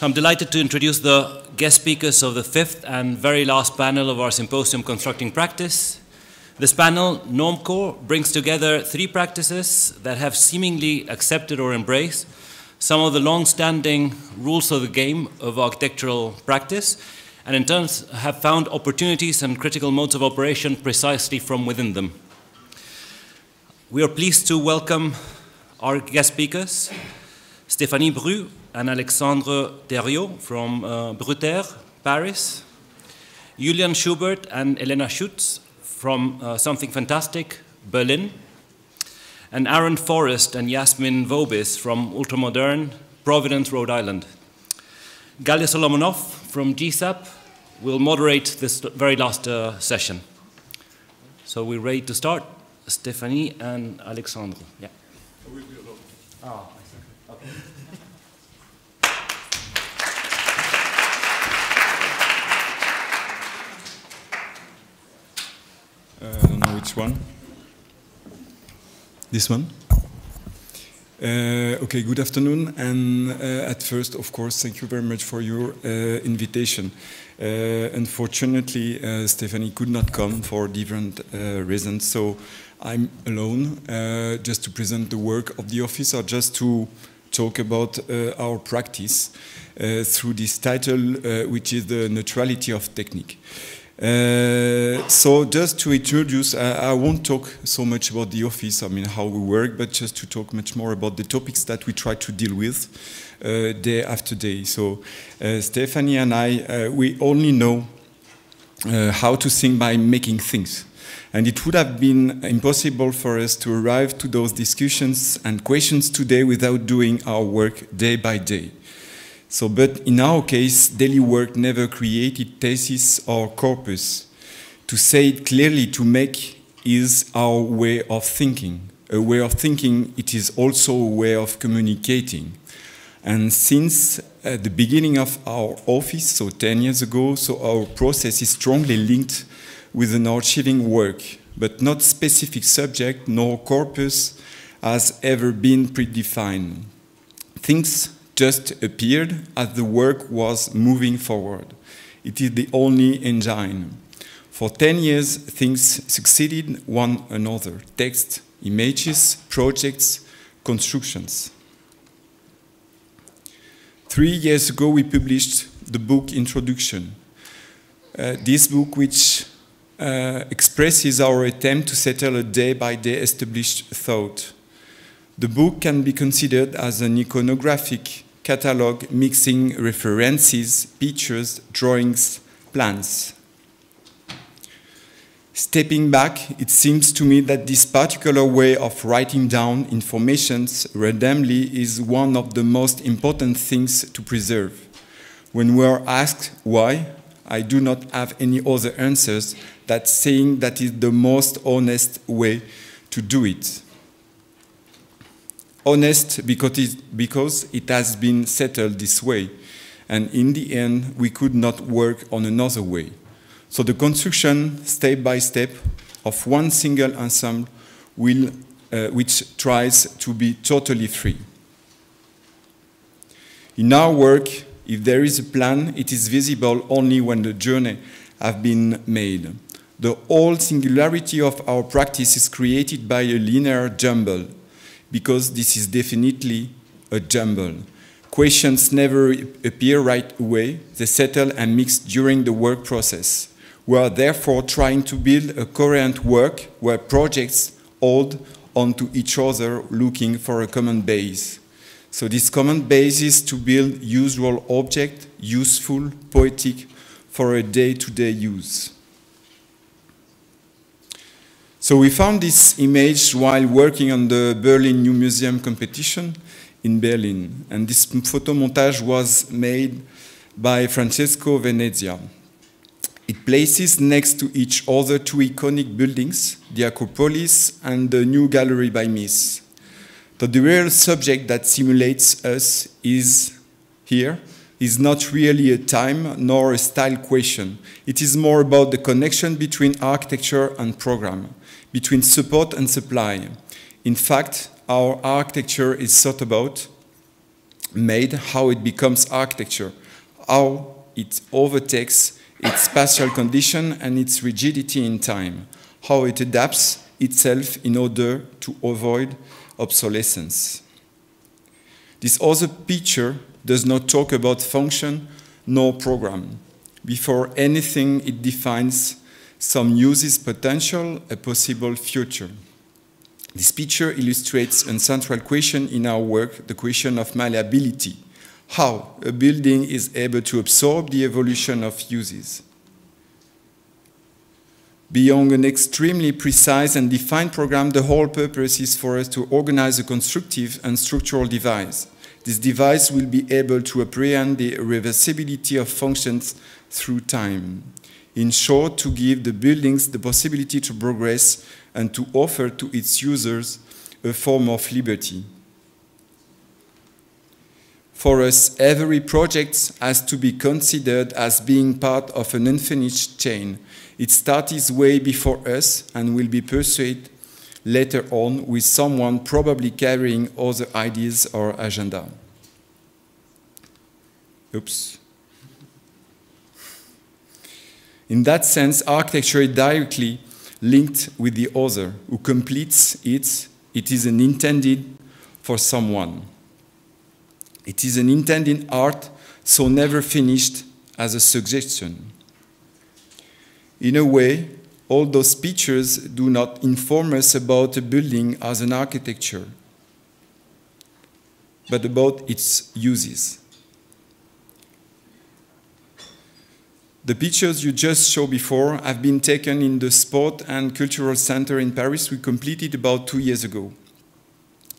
So I'm delighted to introduce the guest speakers of the fifth and very last panel of our symposium, Constructing Practice. This panel, Normcore, brings together three practices that have seemingly accepted or embraced some of the long-standing rules of the game of architectural practice, and in turn have found opportunities and critical modes of operation precisely from within them. We are pleased to welcome our guest speakers, Stéphanie Bru and Alexandre Theriot from uh, Bruther, Paris, Julian Schubert and Elena Schütz from uh, Something Fantastic, Berlin, and Aaron Forrest and Yasmin Vobis from Ultramoderne, Providence, Rhode Island. Galia Solomonoff from GSAPP will moderate this very last uh, session. So we're ready to start. Stephanie and Alexandre. Yeah. Oh, okay. Uh, I don't know which one. This one? Uh, okay, good afternoon. And uh, at first, of course, thank you very much for your uh, invitation. Uh, unfortunately, uh, Stephanie could not come for different uh, reasons, so I'm alone just to present the work of the office or just to talk about our practice through this title, which is the neutrality of technique. Uh, so just to introduce, I, I, won't talk so much about the office, I mean how we work, but just to talk much more about the topics that we try to deal with uh, day after day. So uh, Stephanie and I, uh, we only know uh, how to think by making things. And it would have been impossible for us to arrive to those discussions and questions today without doing our work day by day. So, but in our case, daily work never created thesis or corpus. To say it clearly, to make is our way of thinking. A way of thinking, it is also a way of communicating. And since uh, the beginning of our office, so 10 years ago, so our process is strongly linked with an archiving work, but not specific subject nor corpus has ever been predefined. Things just appeared as the work was moving forward. It is the only engine. For 10 years, things succeeded one another text, images, projects, constructions. Three years ago, we published the book Introduction. Uh, this book, which uh, expresses our attempt to settle a day by day established thought. The book can be considered as an iconographic catalog mixing references, pictures, drawings, plans. Stepping back, it seems to me that this particular way of writing down information randomly is one of the most important things to preserve. When we are asked why, I do not have any other answers than saying that is the most honest way to do it honest because it, because it has been settled this way. And in the end, we could not work on another way. So the construction, step by step, of one single ensemble will, uh, which tries to be totally free. In our work, if there is a plan, it is visible only when the journey has been made. The whole singularity of our practice is created by a linear jumble, because this is definitely a jumble. Questions never appear right away, they settle and mix during the work process. We are therefore trying to build a coherent work where projects hold onto each other looking for a common base. So this common base is to build usual object, useful, poetic, for a day-to-day -day use. So we found this image while working on the Berlin New Museum competition in Berlin. And this photo montage was made by Francesco Venezia. It places next to each other two iconic buildings, the Acropolis and the new gallery by Mies. So the real subject that simulates us is here, is not really a time nor a style question. It is more about the connection between architecture and program between support and supply. In fact, our architecture is thought about made, how it becomes architecture, how it overtakes its spatial condition and its rigidity in time, how it adapts itself in order to avoid obsolescence. This other picture does not talk about function nor program. Before anything, it defines some uses potential, a possible future. This picture illustrates a central question in our work, the question of malleability. How a building is able to absorb the evolution of uses. Beyond an extremely precise and defined program, the whole purpose is for us to organize a constructive and structural device. This device will be able to apprehend the reversibility of functions through time. In short, to give the buildings the possibility to progress and to offer to its users a form of liberty. For us, every project has to be considered as being part of an infinite chain. It started way before us and will be pursued later on with someone probably carrying other ideas or agenda. Oops. In that sense, architecture is directly linked with the other who completes it. It is an intended for someone. It is an intended art, so never finished as a suggestion. In a way, all those pictures do not inform us about a building as an architecture, but about its uses. The pictures you just showed before have been taken in the Sport and Cultural Center in Paris we completed about two years ago.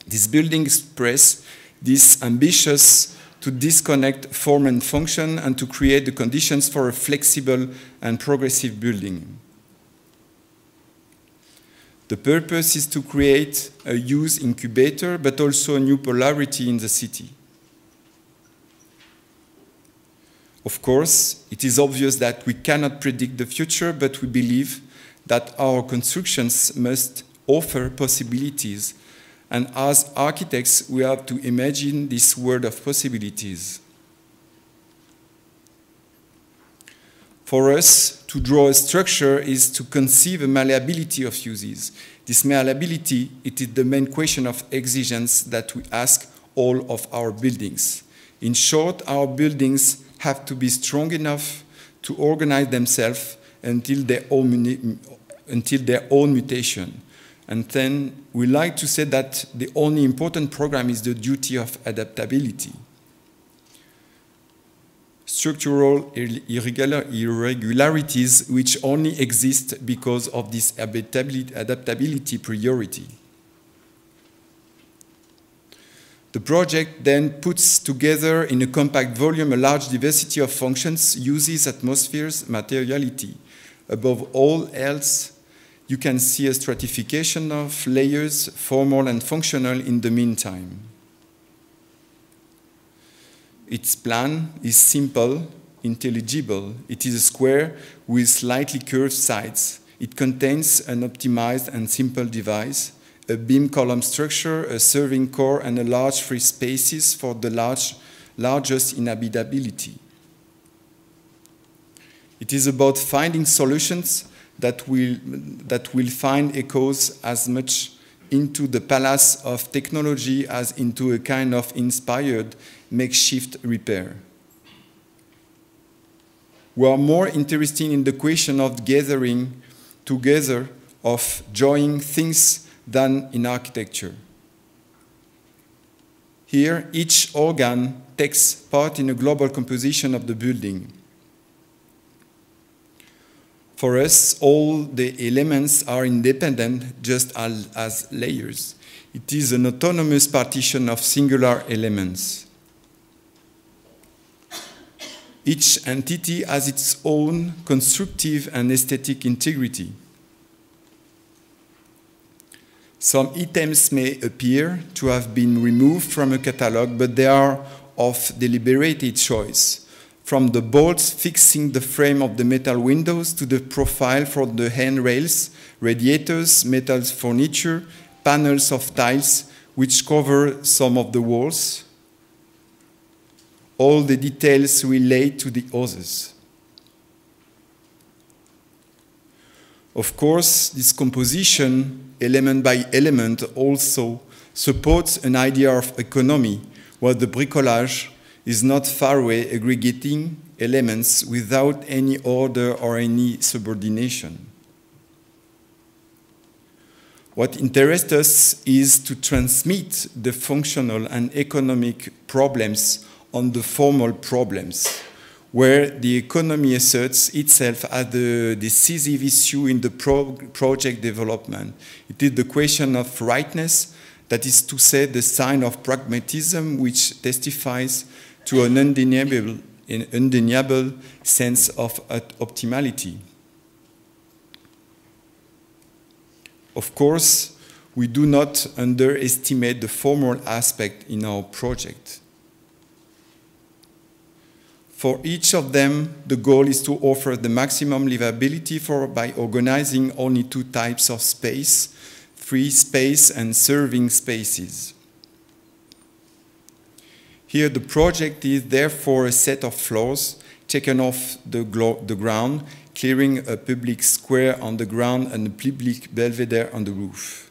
This building expresses this ambitious to disconnect form and function and to create the conditions for a flexible and progressive building. The purpose is to create a use incubator, but also a new polarity in the city. Of course, it is obvious that we cannot predict the future, but we believe that our constructions must offer possibilities. And as architects, we have to imagine this world of possibilities. For us, to draw a structure is to conceive a malleability of uses. This malleability, it is the main question of exigence that we ask all of our buildings. In short, our buildings have to be strong enough to organize themselves until their own, until their own mutation. And then we like to say that the only important program is the duty of adaptability. Structural irregular, irregularities which only exist because of this adaptability priority. The project then puts together in a compact volume a large diversity of functions, uses, atmospheres, materiality. Above all else, you can see a stratification of layers, formal and functional in the meantime. Its plan is simple, intelligible. It is a square with slightly curved sides. It contains an optimized and simple device a beam column structure, a serving core, and a large free spaces for the large, largest inhabitability. It is about finding solutions that will, that will find echoes as much into the palace of technology as into a kind of inspired makeshift repair. We are more interested in the question of gathering together, of joining things than in architecture. Here, each organ takes part in a global composition of the building. For us, all the elements are independent just as, as layers. It is an autonomous partition of singular elements. Each entity has its own constructive and aesthetic integrity. Some items may appear to have been removed from a catalog, but they are of deliberated choice. From the bolts fixing the frame of the metal windows to the profile for the handrails, radiators, metal furniture, panels of tiles which cover some of the walls, all the details relate to the others. Of course, this composition, element by element, also supports an idea of economy, where the bricolage is not far away aggregating elements without any order or any subordination. What interests us is to transmit the functional and economic problems on the formal problems, where the economy asserts itself as the decisive issue in the pro project development. It is the question of rightness, that is to say, the sign of pragmatism, which testifies to an undeniable, an undeniable sense of optimality. Of course, we do not underestimate the formal aspect in our project. For each of them, the goal is to offer the maximum livability for, by organizing only two types of space, free space and serving spaces. Here the project is therefore a set of floors taken off the, the ground, clearing a public square on the ground and a public belvedere on the roof.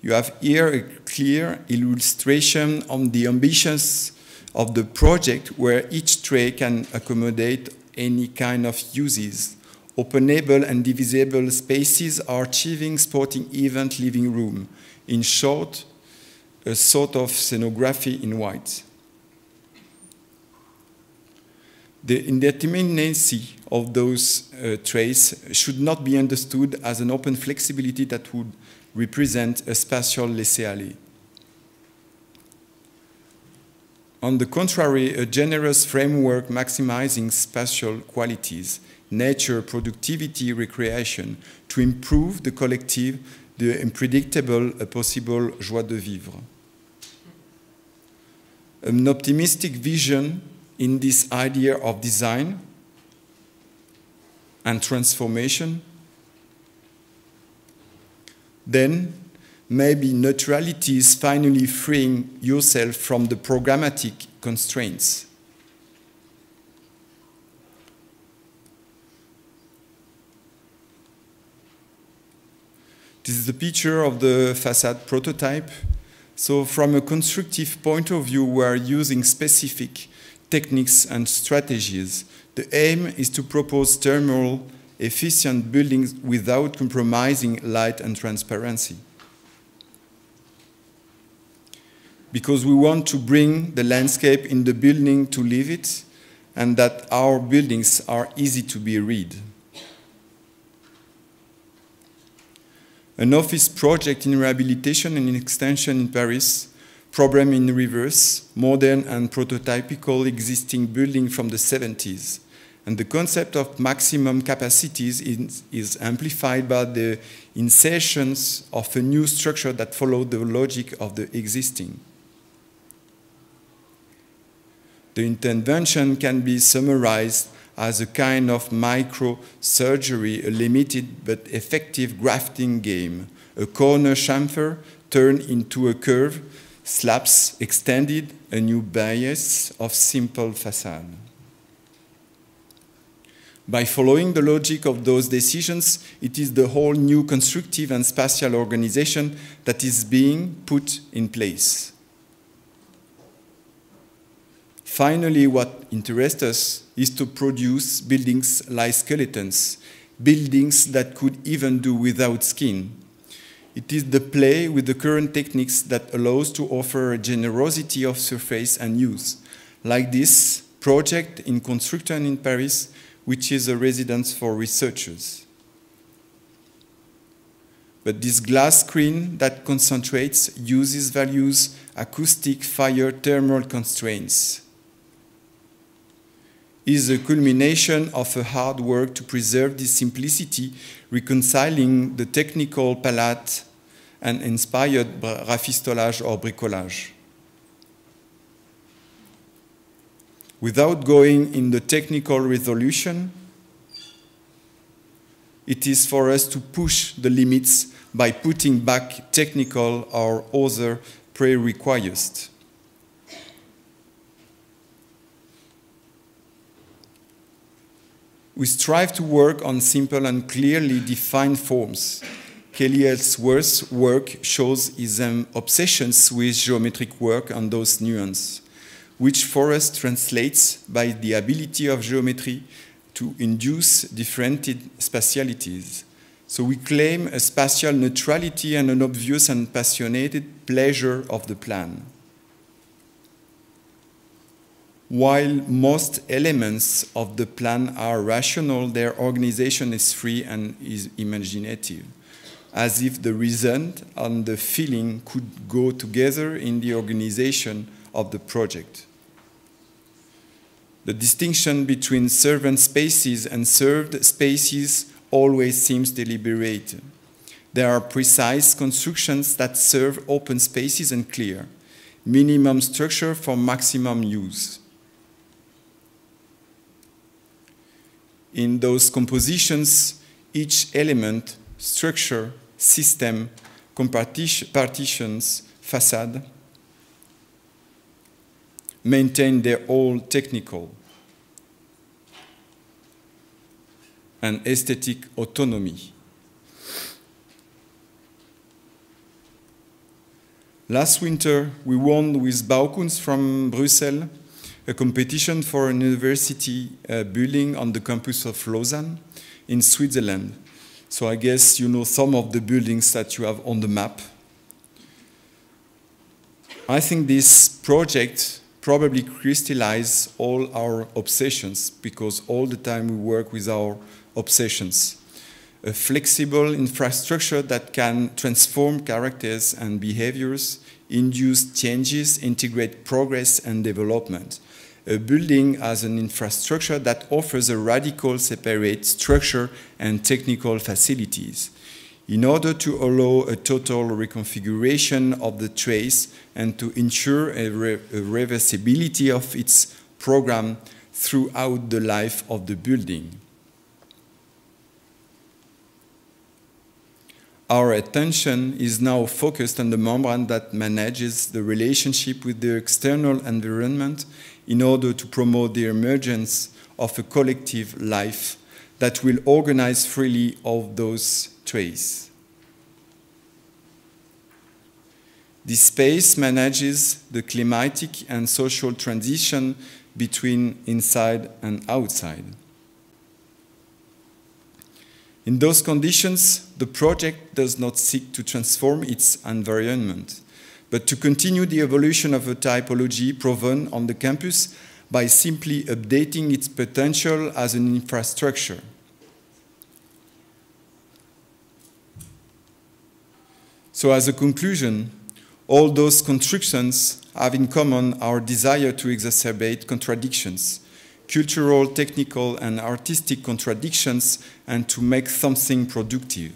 You have here a clear illustration on the ambitions of the project where each tray can accommodate any kind of uses. Openable and divisible spaces are achieving sporting event living room. In short, a sort of scenography in white. The indeterminacy of those uh, trays should not be understood as an open flexibility that would represent a spatial laisser-aller. On the contrary, a generous framework maximizing spatial qualities, nature, productivity, recreation, to improve the collective, the unpredictable, a possible joie de vivre. An optimistic vision in this idea of design and transformation, then maybe neutrality is finally freeing yourself from the programmatic constraints. This is a picture of the facade prototype. So from a constructive point of view, we are using specific techniques and strategies. The aim is to propose thermal efficient buildings without compromising light and transparency. Because we want to bring the landscape in the building to live it and that our buildings are easy to be read. An office project in rehabilitation and in extension in Paris, problem in reverse, modern and prototypical existing building from the 70s. And the concept of maximum capacities is, is amplified by the insertions of a new structure that follow the logic of the existing. The intervention can be summarized as a kind of microsurgery, a limited but effective grafting game. A corner chamfer turned into a curve, slabs extended, a new bias of simple facade. By following the logic of those decisions, it is the whole new constructive and spatial organization that is being put in place. Finally, what interests us is to produce buildings like skeletons, buildings that could even do without skin. It is the play with the current techniques that allows to offer a generosity of surface and use, like this project in Constructon in Paris, which is a residence for researchers. But this glass screen that concentrates uses values acoustic, fire, thermal constraints is the culmination of a hard work to preserve this simplicity, reconciling the technical palette and inspired rafistolage or bricolage. Without going in the technical resolution, it is for us to push the limits by putting back technical or other prerequisites. We strive to work on simple and clearly defined forms. Kelly Ellsworth's work shows his um, obsessions with geometric work and those nuances, which for us translates by the ability of geometry to induce differentiated spatialities. So we claim a spatial neutrality and an obvious and passionate pleasure of the plan. While most elements of the plan are rational, their organization is free and is imaginative, as if the reason and the feeling could go together in the organization of the project. The distinction between servant spaces and served spaces always seems deliberate. There are precise constructions that serve open spaces and clear, minimum structure for maximum use. In those compositions, each element, structure, system, partitions, facade, maintain their own technical and aesthetic autonomy. Last winter, we won with Baukunst from Brussels a competition for an university uh, building on the campus of Lausanne in Switzerland. So I guess you know some of the buildings that you have on the map. I think this project probably crystallize all our obsessions because all the time we work with our obsessions. A flexible infrastructure that can transform characters and behaviors, induce changes, integrate progress and development. A building as an infrastructure that offers a radical separate structure and technical facilities in order to allow a total reconfiguration of the trace and to ensure a, re a reversibility of its program throughout the life of the building. Our attention is now focused on the membrane that manages the relationship with the external environment in order to promote the emergence of a collective life that will organize freely all those trays. This space manages the climatic and social transition between inside and outside. In those conditions, the project does not seek to transform its environment, but to continue the evolution of a typology proven on the campus by simply updating its potential as an infrastructure. So as a conclusion, all those constructions have in common our desire to exacerbate contradictions, cultural, technical, and artistic contradictions, and to make something productive.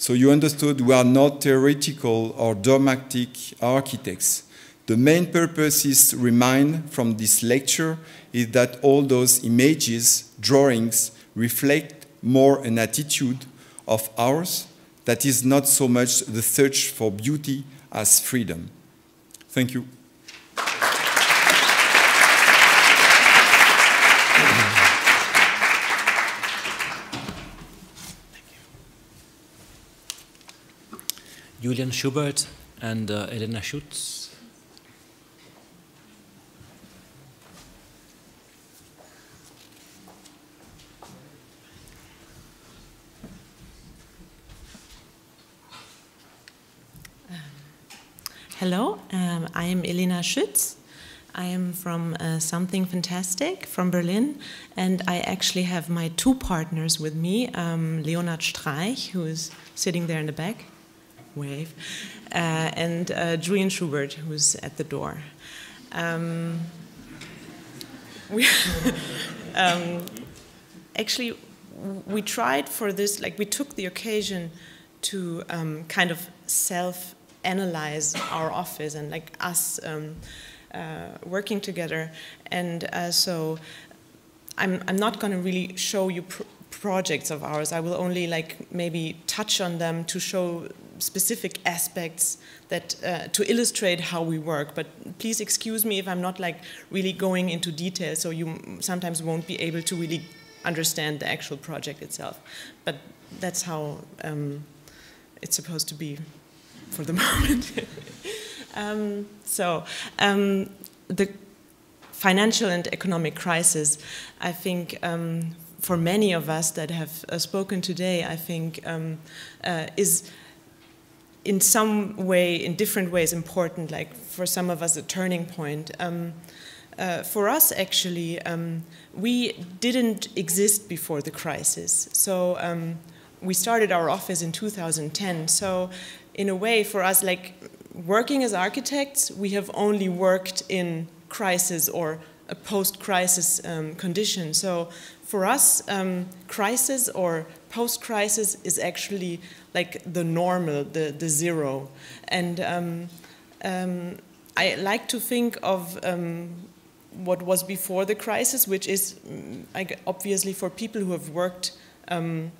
So you understood we are not theoretical or dogmatic architects. The main purpose is to remind from this lecture is that all those images, drawings, reflect more an attitude of ours that is not so much the search for beauty as freedom. Thank you. Julian Schubert and uh, Elena Schütz. Hello, um, I am Elena Schütz. I am from uh, Something Fantastic from Berlin, and I actually have my two partners with me um, Leonhard Streich, who is sitting there in the back, wave, uh, and uh, Julian Schubert, who's at the door. Um, we um, actually, we tried for this, like, we took the occasion to um, kind of self analyze our office and like us um, uh, working together. And uh, so I'm, I'm not going to really show you pr projects of ours. I will only like maybe touch on them to show specific aspects that uh, to illustrate how we work. But please excuse me if I'm not like really going into detail. So you sometimes won't be able to really understand the actual project itself. But that's how um, it's supposed to be for the moment. um, so um, the financial and economic crisis, I think um, for many of us that have uh, spoken today, I think um, uh, is in some way, in different ways, important. Like for some of us, a turning point. Um, uh, for us, actually, um, we didn't exist before the crisis. So um, we started our office in 2010. So in a way, for us, like working as architects, we have only worked in crisis or a post-crisis um, condition. So for us, um, crisis or post-crisis is actually like the normal, the, the zero. And um, um I like to think of um, what was before the crisis, which is mm, obviously for people who have worked um,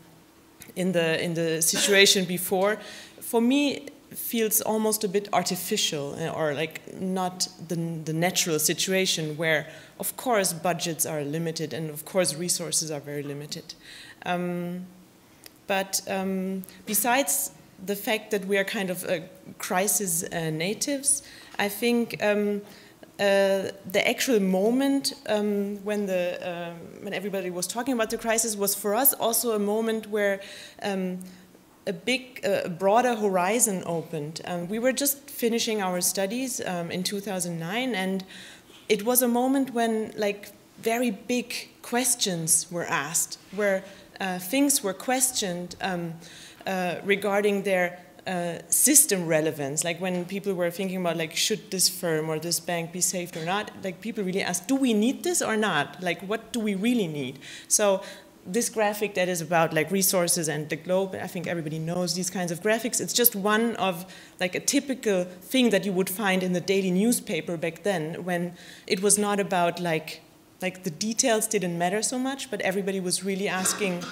in the in the situation before. For me, feels almost a bit artificial uh, or like not the, the natural situation where of course budgets are limited and of course resources are very limited. Um, but um, besides the fact that we are kind of uh, crisis uh, natives i think um, uh, the actual moment um, when the uh, when everybody was talking about the crisis was for us also a moment where um, a big, broader horizon opened. Um, we were just finishing our studies um, in 2009, and it was a moment when, like, very big questions were asked, where uh, things were questioned um, uh, regarding their uh, system relevance. Like when people were thinking about like should this firm or this bank be saved or not, like people really asked, do we need this or not? Like what do we really need? So this graphic that is about like resources and the globe, I think everybody knows these kinds of graphics. It's just one of like a typical thing that you would find in the daily newspaper back then when it was not about like like the details didn't matter so much, but everybody was really asking,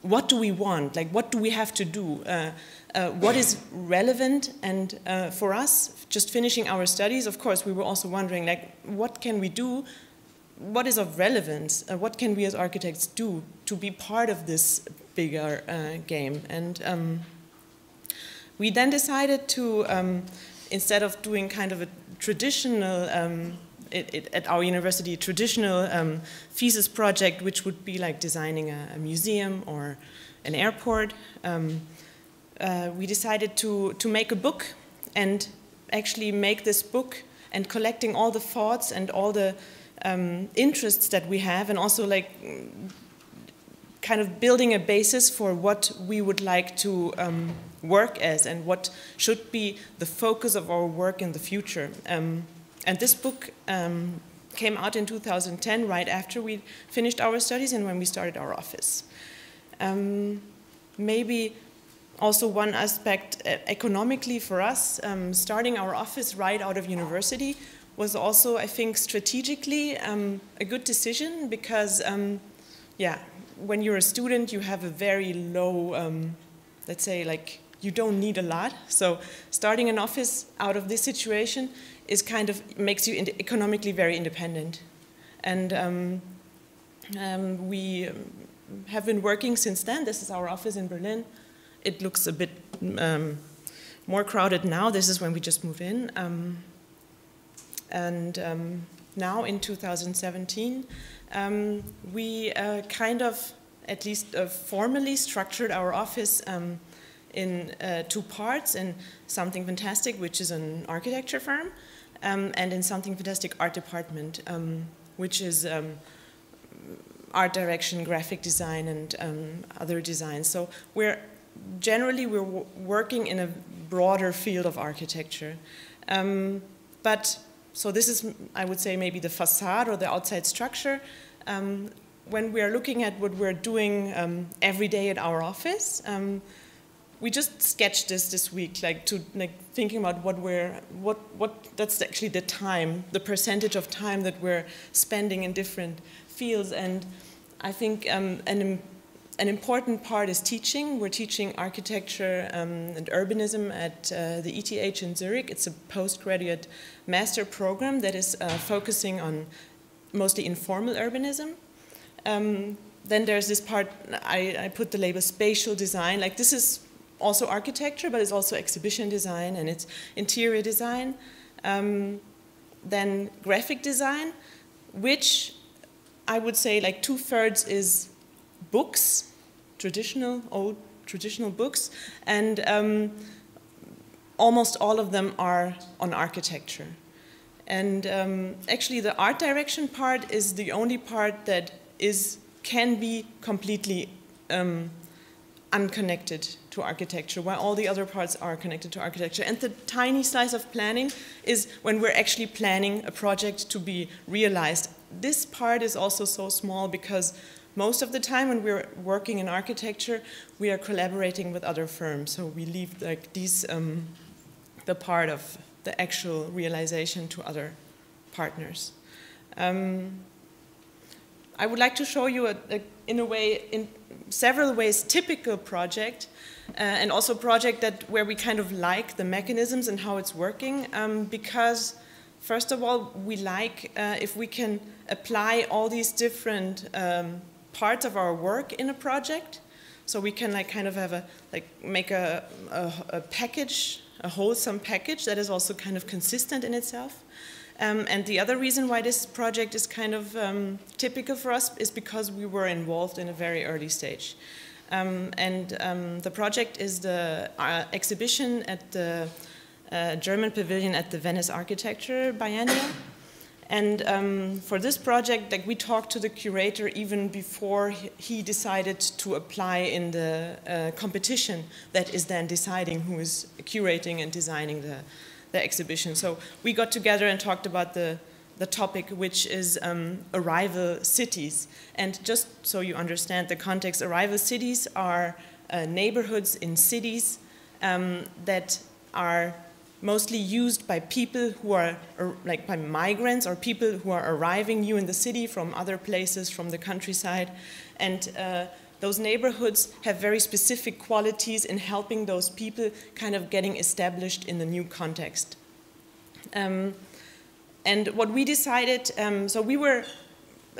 what do we want? Like what do we have to do? Uh, uh, what is relevant? And uh, for us, just finishing our studies, of course, we were also wondering like what can we do what is of relevance? Uh, what can we as architects do to be part of this bigger uh, game? And um, we then decided to, um, instead of doing kind of a traditional, um, it, it, at our university, traditional um, thesis project, which would be like designing a, a museum or an airport, um, uh, we decided to, to make a book and actually make this book and collecting all the thoughts and all the um, interests that we have and also like kind of building a basis for what we would like to um, work as and what should be the focus of our work in the future. Um, and this book um, came out in 2010, right after we finished our studies and when we started our office. Um, maybe also one aspect uh, economically for us, um, starting our office right out of university was also, I think, strategically um, a good decision because, yeah, when you're a student, you have a very low, um, let's say, like, you don't need a lot. So starting an office out of this situation is kind of makes you economically very independent. And um, um, we have been working since then. This is our office in Berlin. It looks a bit um, more crowded now. This is when we just move in. And um, now in 2017, um, we uh, kind of, at least uh, formally, structured our office um, in uh, two parts in Something Fantastic, which is an architecture firm, um, and in Something Fantastic Art Department, um, which is um, art direction, graphic design, and other designs. So we're generally we're working in a broader field of architecture. Um, but so this is, I would say, maybe the facade or the outside structure. Um, when we are looking at what we're doing um, every day at our office, um, we just sketched this this week, like to like thinking about what we're what what that's actually the time, the percentage of time that we're spending in different fields, and I think um, an an important part is teaching. We're teaching architecture um, and urbanism at uh, the ETH in Zurich. It's a postgraduate master program that is uh, focusing on mostly informal urbanism. Um, then there's this part, I, I put the label spatial design. Like this is also architecture, but it's also exhibition design and it's interior design. Um, then graphic design, which I would say like two thirds is books, traditional, old traditional books, and um, almost all of them are on architecture. And um, actually the art direction part is the only part that is can be completely um, unconnected to architecture, while all the other parts are connected to architecture. And the tiny slice of planning is when we're actually planning a project to be realized. This part is also so small because most of the time when we're working in architecture, we are collaborating with other firms. So we leave like these, um, the part of the actual realization to other partners. Um, I would like to show you, a, a, in a way, in several ways, typical project, uh, and also project that where we kind of like the mechanisms and how it's working, um, because first of all, we like uh, if we can apply all these different um, parts of our work in a project, so we can like kind of have a like make a, a, a package, a wholesome package that is also kind of consistent in itself. Um, and the other reason why this project is kind of um, typical for us is because we were involved in a very early stage. Um, and um, the project is the uh, exhibition at the uh, German pavilion at the Venice Architecture Biennial. And um, for this project, like we talked to the curator even before he decided to apply in the uh, competition that is then deciding who is curating and designing the, the exhibition. So we got together and talked about the, the topic, which is um, arrival cities. And just so you understand the context, arrival cities are uh, neighborhoods in cities um, that are mostly used by people who are, like by migrants or people who are arriving new in the city from other places, from the countryside. And uh, those neighborhoods have very specific qualities in helping those people kind of getting established in the new context. Um, and what we decided, um, so we were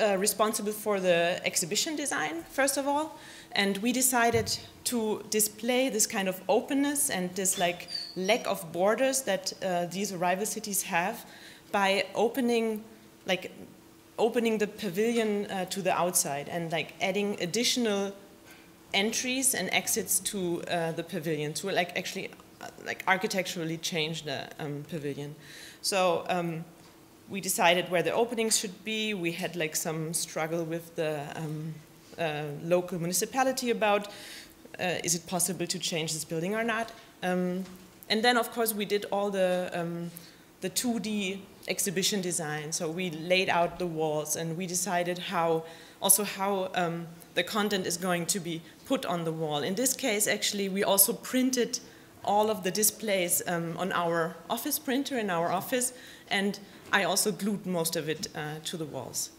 uh, responsible for the exhibition design, first of all, and we decided to display this kind of openness and this like lack of borders that uh, these arrival cities have by opening like opening the pavilion uh, to the outside and like adding additional entries and exits to uh, the pavilion to like actually uh, like architecturally change the um, pavilion. So um, we decided where the openings should be. We had like some struggle with the um, local municipality about uh, is it possible to change this building or not. Um, and then of course we did all the um, the 2D exhibition design. So we laid out the walls and we decided how, also how um, the content is going to be put on the wall. In this case, actually, we also printed all of the displays um, on our office printer in our office, and I also glued most of it uh, to the walls.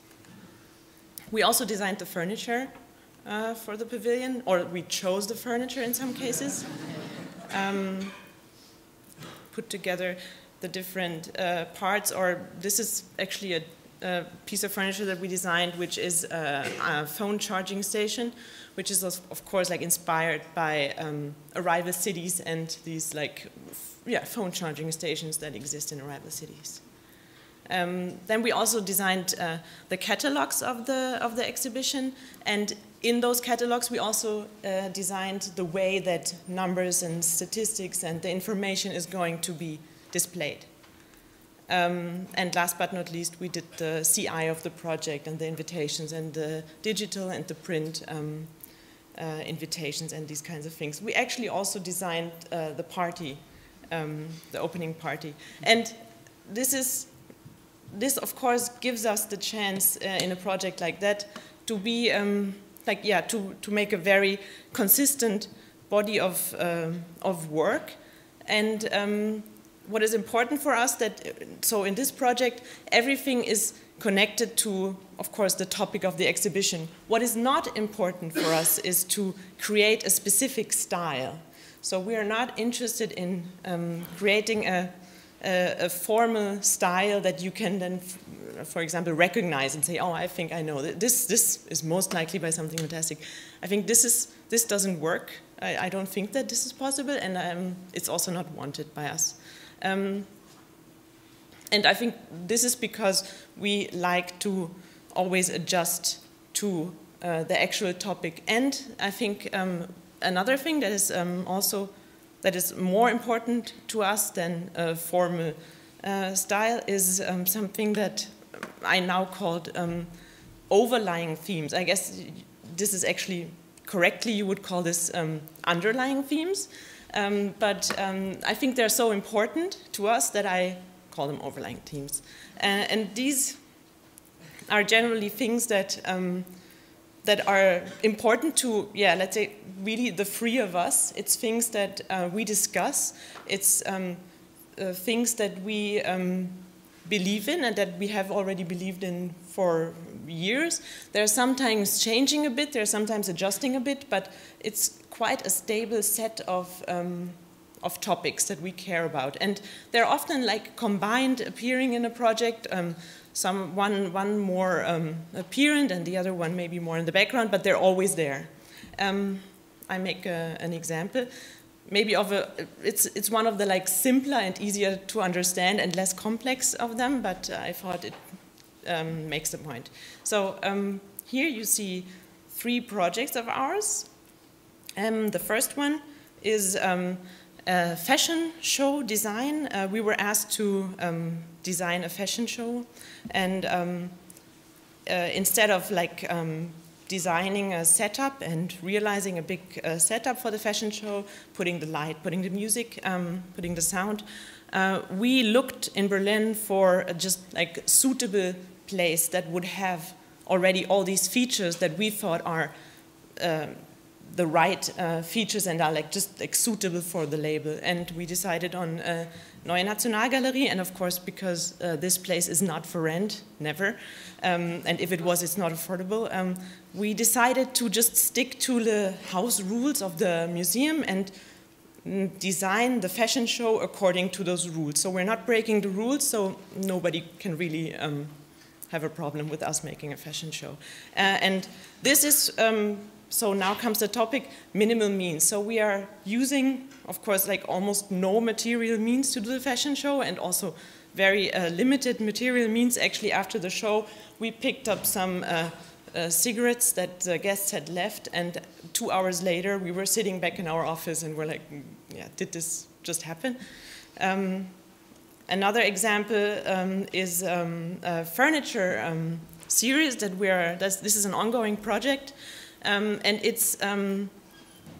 We also designed the furniture uh, for the pavilion, or we chose the furniture in some cases. Um, put together the different uh, parts, or this is actually a, a, piece of furniture that we designed, which is a, a phone charging station, which is of course like inspired by um, arrival cities and these like yeah phone charging stations that exist in arrival cities. Um, then we also designed uh, the catalogs of the of the exhibition, and in those catalogs we also uh, designed the way that numbers and statistics and the information is going to be displayed. Um, and last but not least, we did the CI of the project and the invitations and the digital and the print um, uh, invitations and these kinds of things. We actually also designed uh, the party, um, the opening party. And this is, this of course gives us the chance uh, in a project like that to be, um, like, yeah, to, to make a very consistent body of, um, of work. And um, what is important for us that so in this project everything is connected to of course the topic of the exhibition what is not important for us is to create a specific style so we are not interested in um, creating a, a, formal style that you can then for example, recognize and say, "Oh, I think I know that this. This is most likely by Something Fantastic." I think this is this doesn't work. I, I don't think that this is possible, and um, it's also not wanted by us. Um, and I think this is because we like to always adjust to uh, the actual topic. And I think um, another thing that is um, also that is more important to us than formal uh, style is um, something that I now called um, overlying themes. I guess this is actually correctly you would call this um, underlying themes. Um, but I think they're so important to us that I call them overlying themes. Uh, and these are generally things that um, that are important to, yeah, let's say, really the three of us. It's things that uh, we discuss. It's um, uh, things that we um, believe in and that we have already believed in for years. They're sometimes changing a bit. They're sometimes adjusting a bit, but it's quite a stable set of um, of topics that we care about. And they're often like combined appearing in a project. Um, some one one more um, apparent and the other one maybe more in the background, but they're always there. Um, I make a, an example, maybe of a. It's it's one of the like simpler and easier to understand and less complex of them, but I thought it um, makes the point. So um, here you see three projects of ours. Um, the first one is a fashion show design. Uh, we were asked to um, design a fashion show, and um, uh, instead of like um, designing a setup and realizing a big uh, setup for the fashion show, putting the light, putting the music, um, putting the sound, uh, we looked in Berlin for just like suitable place that would have already all these features that we thought are uh, the right uh, features and are like just like suitable for the label. And we decided on uh, Neue Nationalgalerie, and of course because uh, this place is not for rent, never, um, and if it was, it's not affordable. Um, we decided to just stick to the house rules of the museum and mm, design the fashion show according to those rules. So we're not breaking the rules, so nobody can really um, have a problem with us making a fashion show. Uh, and this is um, so now comes the topic minimal means. So we are using, of course, like almost no material means to do the fashion show and also very uh, limited material means. Actually, after the show, we picked up some uh, uh, cigarettes that the guests had left, and two hours later, we were sitting back in our office and we're like, mm, yeah, did this just happen? Um, another example um, is um, a furniture um, series that we are, this is an ongoing project. Um, and it's, um,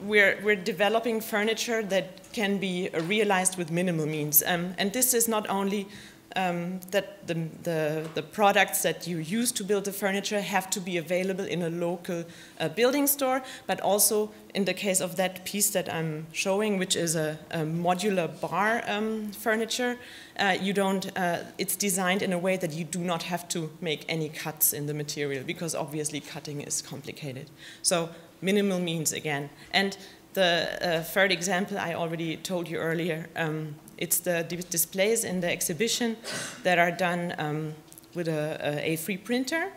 we're, we're developing furniture that can be realized with minimal means. Um, and this is not only um, that the, the, the, products that you use to build the furniture have to be available in a local uh, building store, but also in the case of that piece that I'm showing, which is a, a modular bar um, furniture, uh, you don't, uh, it's designed in a way that you do not have to make any cuts in the material because obviously cutting is complicated. So minimal means again. And the uh, third example I already told you earlier, um, it's the displays in the exhibition that are done um, with a a A3 printer.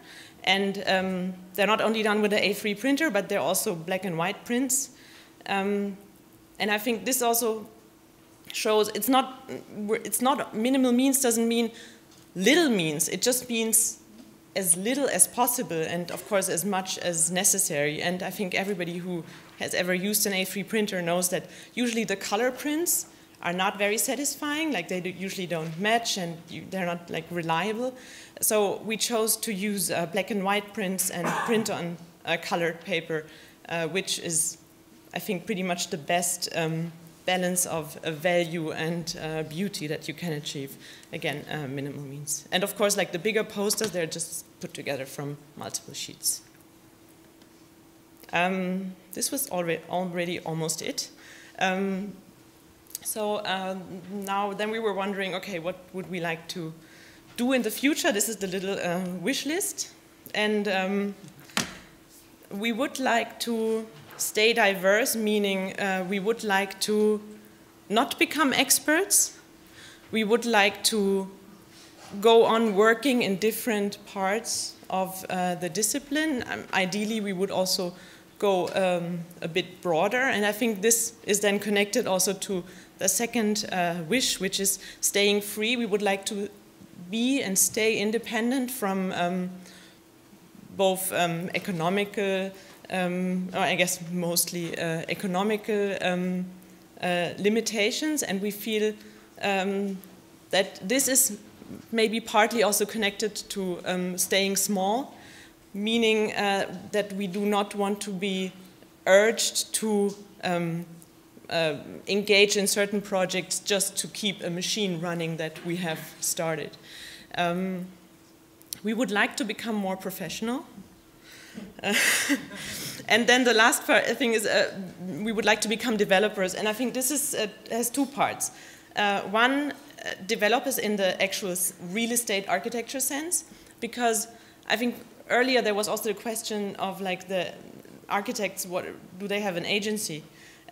And um, they're not only done with an A3 printer, but they're also black and white prints. Um, and I think this also shows it's not, it's not minimal means doesn't mean little means. It just means as little as possible and of course as much as necessary. And I think everybody who has ever used an A3 printer knows that usually the color prints are not very satisfying, like they usually don't match and you, they're not like reliable. So we chose to use uh, black and white prints and print on uh, colored paper, uh, which is, I think, pretty much the best um, balance of value and uh, beauty that you can achieve. Again, uh, minimal means. And of course, like the bigger posters, they're just put together from multiple sheets. Um, this was already, already almost it. Um, so uh, now, then we were wondering, okay, what would we like to do in the future? This is the little uh, wish list. And um, we would like to stay diverse, meaning uh, we would like to not become experts. We would like to go on working in different parts of uh, the discipline. Um, ideally, we would also go um, a bit broader, and I think this is then connected also to the second uh, wish, which is staying free. We would like to be and stay independent from um, both um, economical, um, or I guess mostly uh, economical um, uh, limitations, and we feel um, that this is maybe partly also connected to um, staying small, meaning uh, that we do not want to be urged to um, uh, engage in certain projects just to keep a machine running that we have started. Um, we would like to become more professional. Uh, and then the last part, thing is uh, we would like to become developers. And I think this is, uh, has two parts. One, developers in the actual real estate architecture sense, because I think earlier there was also the question of like the architects, what do they have an agency?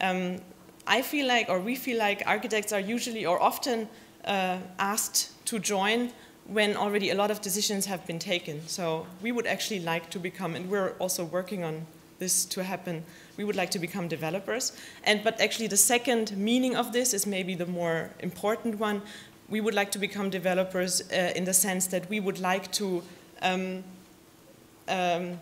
Um, I feel like, or we feel like architects are usually or often uh, asked to join when already a lot of decisions have been taken. So we would actually like to become, and we're also working on this to happen, we would like to become developers. And but actually the second meaning of this is maybe the more important one. We would like to become developers uh, in the sense that we would like to um, um,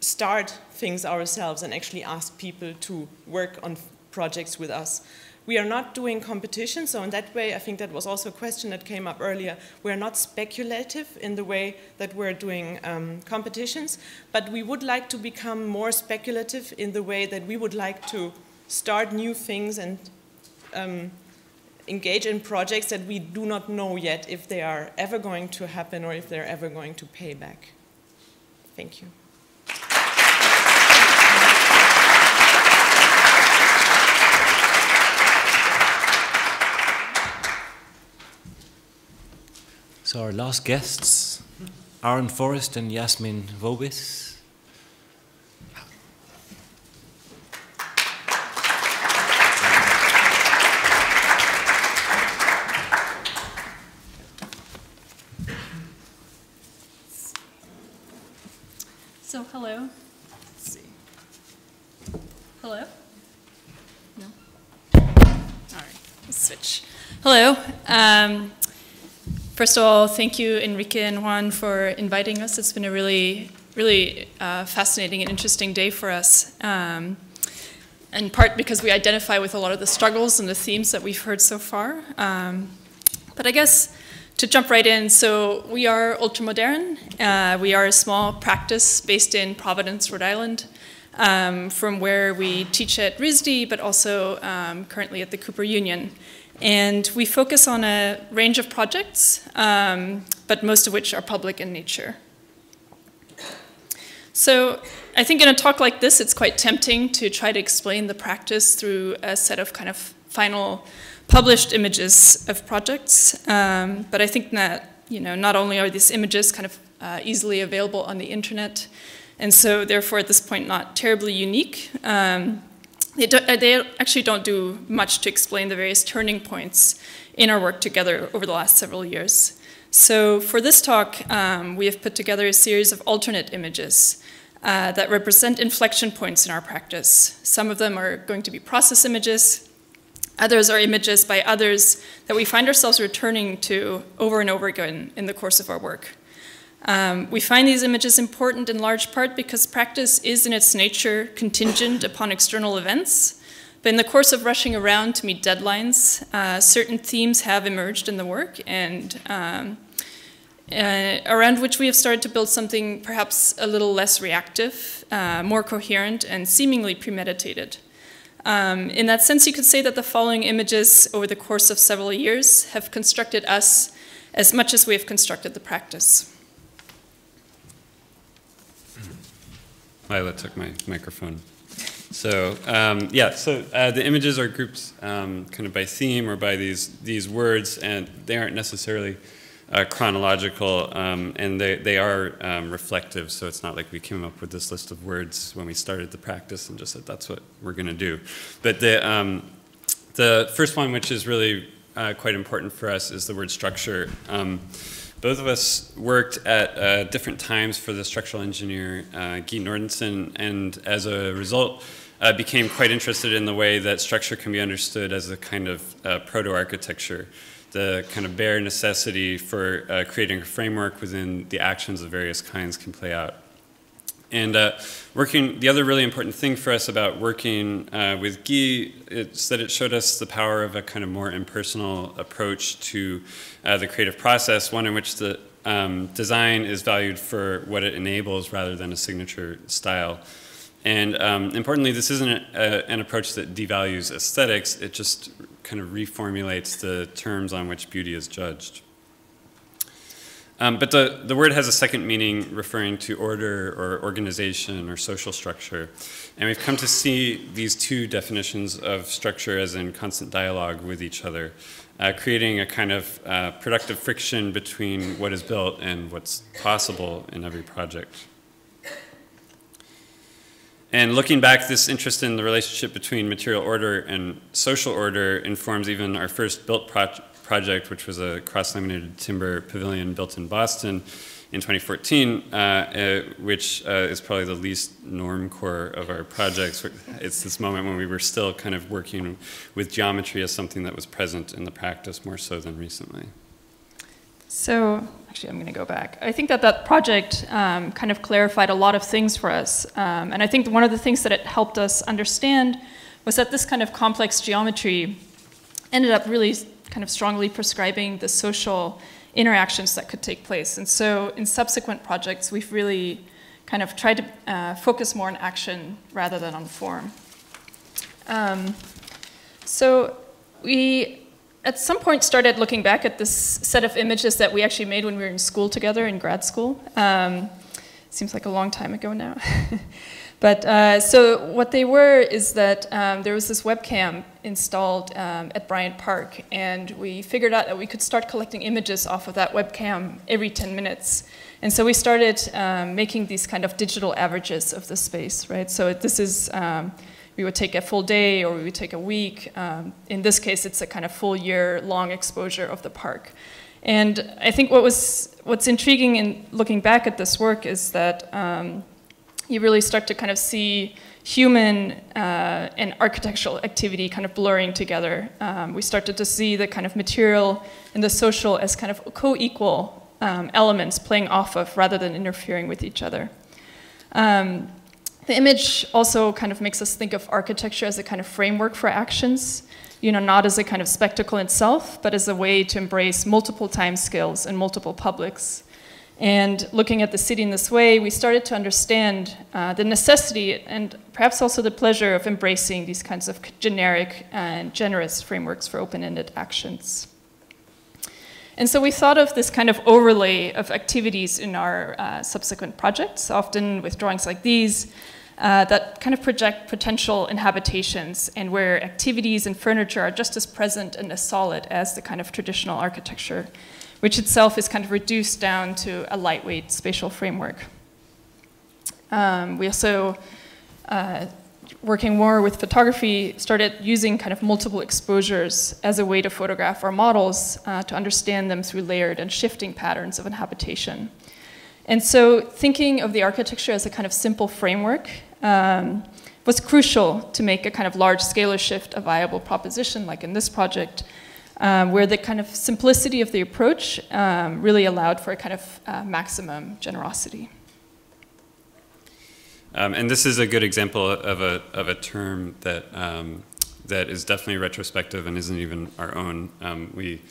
start things ourselves and actually ask people to work on projects with us. We are not doing competition, so in that way, I think that was also a question that came up earlier. We are not speculative in the way that we're doing um, competitions, but we would like to become more speculative in the way that we would like to start new things and um, engage in projects that we do not know yet if they are ever going to happen or if they're ever going to pay back. Thank you. So our last guests, Aaron Forrest and Yasmin Vobis. So hello. Let's see. Hello? No? All right, let's switch. Hello. Um, First of all, thank you, Enrique and Juan, for inviting us. It's been a really, really uh, fascinating and interesting day for us. Um, in part because we identify with a lot of the struggles and the themes that we've heard so far. Um, but I guess to jump right in, so we are Ultramoderne. Uh, we are a small practice based in Providence, Rhode Island, um, from where we teach at RISD, but also um, currently at the Cooper Union. And we focus on a range of projects, um, but most of which are public in nature. So I think in a talk like this, it's quite tempting to try to explain the practice through a set of kind of final published images of projects. Um, but I think that, you know, not only are these images kind of uh, easily available on the internet, and so therefore at this point not terribly unique, um, they, do, uh, they actually don't do much to explain the various turning points in our work together over the last several years. So for this talk, um, we have put together a series of alternate images uh, that represent inflection points in our practice. Some of them are going to be process images. Others are images by others that we find ourselves returning to over and over again in the course of our work. Um, we find these images important in large part because practice is in its nature contingent upon external events. But in the course of rushing around to meet deadlines, uh, certain themes have emerged in the work and um, uh, around which we have started to build something perhaps a little less reactive, uh, more coherent, and seemingly premeditated. Um, in that sense, you could say that the following images over the course of several years have constructed us as much as we have constructed the practice. Lila took my microphone. So um, yeah, so uh, the images are grouped um, kind of by theme or by these these words, and they aren't necessarily uh, chronological, um, and they they are um, reflective. So it's not like we came up with this list of words when we started the practice and just said that's what we're going to do. But the um, the first one, which is really uh, quite important for us, is the word structure. Both of us worked at uh, different times for the structural engineer uh, Guy Nordenson, and as a result, uh, became quite interested in the way that structure can be understood as a kind of uh, proto-architecture, the kind of bare necessity for uh, creating a framework within the actions of various kinds can play out. And uh, working, the other really important thing for us about working uh, with Guy is that it showed us the power of a kind of more impersonal approach to uh, the creative process, one in which the um, design is valued for what it enables rather than a signature style. And um, importantly, this isn't a, an approach that devalues aesthetics, it just kind of reformulates the terms on which beauty is judged. Um, but the, the word has a second meaning referring to order or organization or social structure. And we've come to see these two definitions of structure as in constant dialogue with each other, uh, creating a kind of uh, productive friction between what is built and what's possible in every project. And looking back, this interest in the relationship between material order and social order informs even our first built project project, which was a cross-laminated timber pavilion built in Boston in 2014, uh, uh, which uh, is probably the least normcore of our projects. It's this moment when we were still kind of working with geometry as something that was present in the practice more so than recently. So, actually, I'm going to go back. I think that that project um, kind of clarified a lot of things for us. Um, and I think one of the things that it helped us understand was that this kind of complex geometry ended up really kind of strongly prescribing the social interactions that could take place. And so in subsequent projects, we've really kind of tried to uh, focus more on action rather than on form. Um, so we at some point started looking back at this set of images that we actually made when we were in school together in grad school. Um, seems like a long time ago now. But uh, so what they were is that um, there was this webcam installed um, at Bryant Park, and we figured out that we could start collecting images off of that webcam every 10 minutes. And so we started um, making these kind of digital averages of the space, right? So this is, um, we would take a full day or we would take a week. Um, in this case, it's a kind of full year long exposure of the park. And I think what was, what's intriguing in looking back at this work is that um, you really start to kind of see human uh, and architectural activity kind of blurring together. Um, we started to see the kind of material and the social as kind of co-equal um, elements playing off of rather than interfering with each other. Um, the image also kind of makes us think of architecture as a kind of framework for actions, you know, not as a kind of spectacle itself, but as a way to embrace multiple time scales and multiple publics. And looking at the city in this way, we started to understand uh, the necessity and perhaps also the pleasure of embracing these kinds of generic and generous frameworks for open-ended actions. And so we thought of this kind of overlay of activities in our uh, subsequent projects, often with drawings like these, uh, that kind of project potential inhabitations and where activities and furniture are just as present and as solid as the kind of traditional architecture which itself is kind of reduced down to a lightweight spatial framework. Um, we also, uh, working more with photography, started using kind of multiple exposures as a way to photograph our models uh, to understand them through layered and shifting patterns of inhabitation. And so thinking of the architecture as a kind of simple framework um, was crucial to make a kind of large scalar shift a viable proposition, like in this project, um, where the kind of simplicity of the approach um, really allowed for a kind of uh, maximum generosity. Um, and this is a good example of a, of a term that, um, that is definitely retrospective and isn't even our own. Um, we,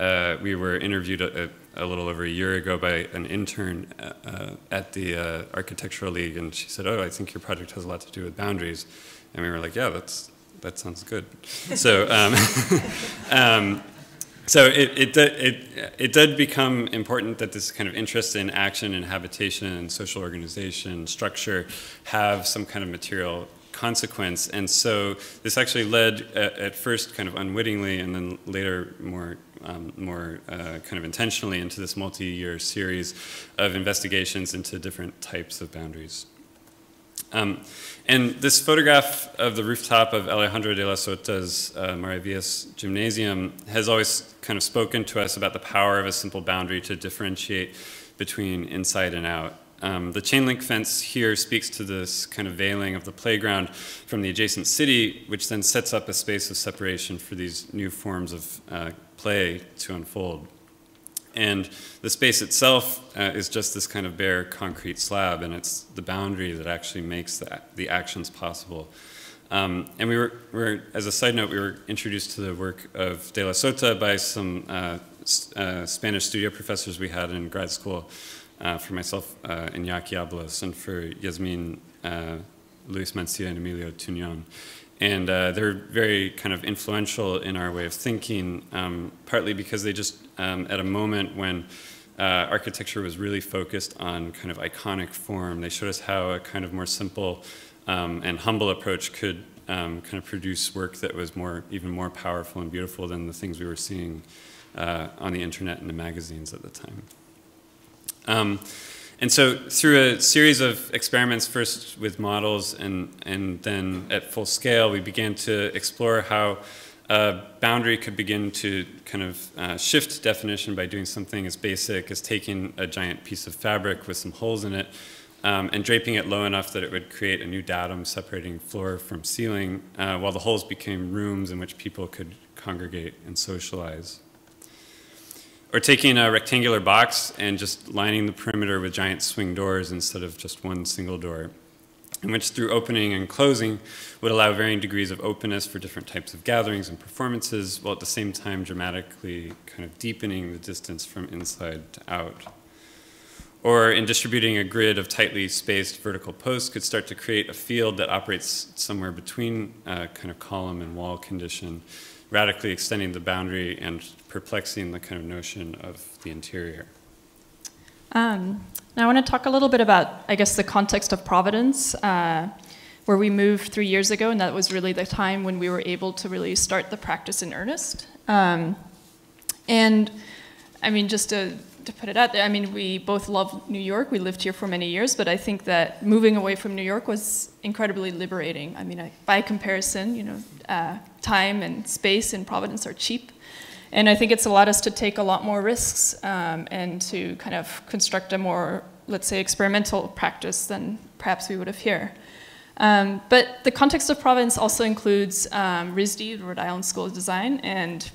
uh, we were interviewed a, a, little over a year ago by an intern uh, uh, at the uh, Architectural League, and she said, oh, I think your project has a lot to do with boundaries. And we were like, yeah, that's, that sounds good. so, um, um, so it, it, it, it did become important that this kind of interest in action and habitation and social organization structure have some kind of material consequence. And so this actually led at, at first kind of unwittingly and then later more, um, more uh, kind of intentionally into this multi-year series of investigations into different types of boundaries. Um, and this photograph of the rooftop of Alejandro de la Sota's uh, Maravillas Gymnasium has always kind of spoken to us about the power of a simple boundary to differentiate between inside and out. Um, the chain link fence here speaks to this kind of veiling of the playground from the adjacent city, which then sets up a space of separation for these new forms of uh, play to unfold. And the space itself uh, is just this kind of bare concrete slab, and it's the boundary that actually makes the, the actions possible. Um, and we were, we were, as a side note, we were introduced to the work of De La Sota by some uh, uh, Spanish studio professors we had in grad school. Uh, for myself, uh, Iñaki Abalos, and for Yasmin, uh, Luis Mansilla, and Emilio Tuñon. And uh, they're very kind of influential in our way of thinking, um, partly because they just, um, at a moment when uh, architecture was really focused on kind of iconic form, they showed us how a kind of more simple um, and humble approach could um, kind of produce work that was more, even more powerful and beautiful than the things we were seeing uh, on the internet and the magazines at the time. Um, and so through a series of experiments, first with models and, and then at full scale, we began to explore how a boundary could begin to kind of uh, shift definition by doing something as basic as taking a giant piece of fabric with some holes in it um, and draping it low enough that it would create a new datum separating floor from ceiling, uh, while the holes became rooms in which people could congregate and socialize. Or taking a rectangular box and just lining the perimeter with giant swing doors instead of just one single door, in which through opening and closing would allow varying degrees of openness for different types of gatherings and performances, while at the same time dramatically kind of deepening the distance from inside to out. Or in distributing a grid of tightly spaced vertical posts could start to create a field that operates somewhere between a kind of column and wall condition radically extending the boundary and perplexing the kind of notion of the interior. Um, now I want to talk a little bit about, I guess, the context of Providence, uh, where we moved three years ago, and that was really the time when we were able to really start the practice in earnest. Um, and I mean, just to to put it out there, I mean, we both love New York. We lived here for many years, but I think that moving away from New York was incredibly liberating. I mean, I, by comparison, you know, uh, time and space in Providence are cheap. And I think it's allowed us to take a lot more risks um, and to kind of construct a more, let's say, experimental practice than perhaps we would have here. Um, but the context of Providence also includes um, RISD, the Rhode Island School of Design, and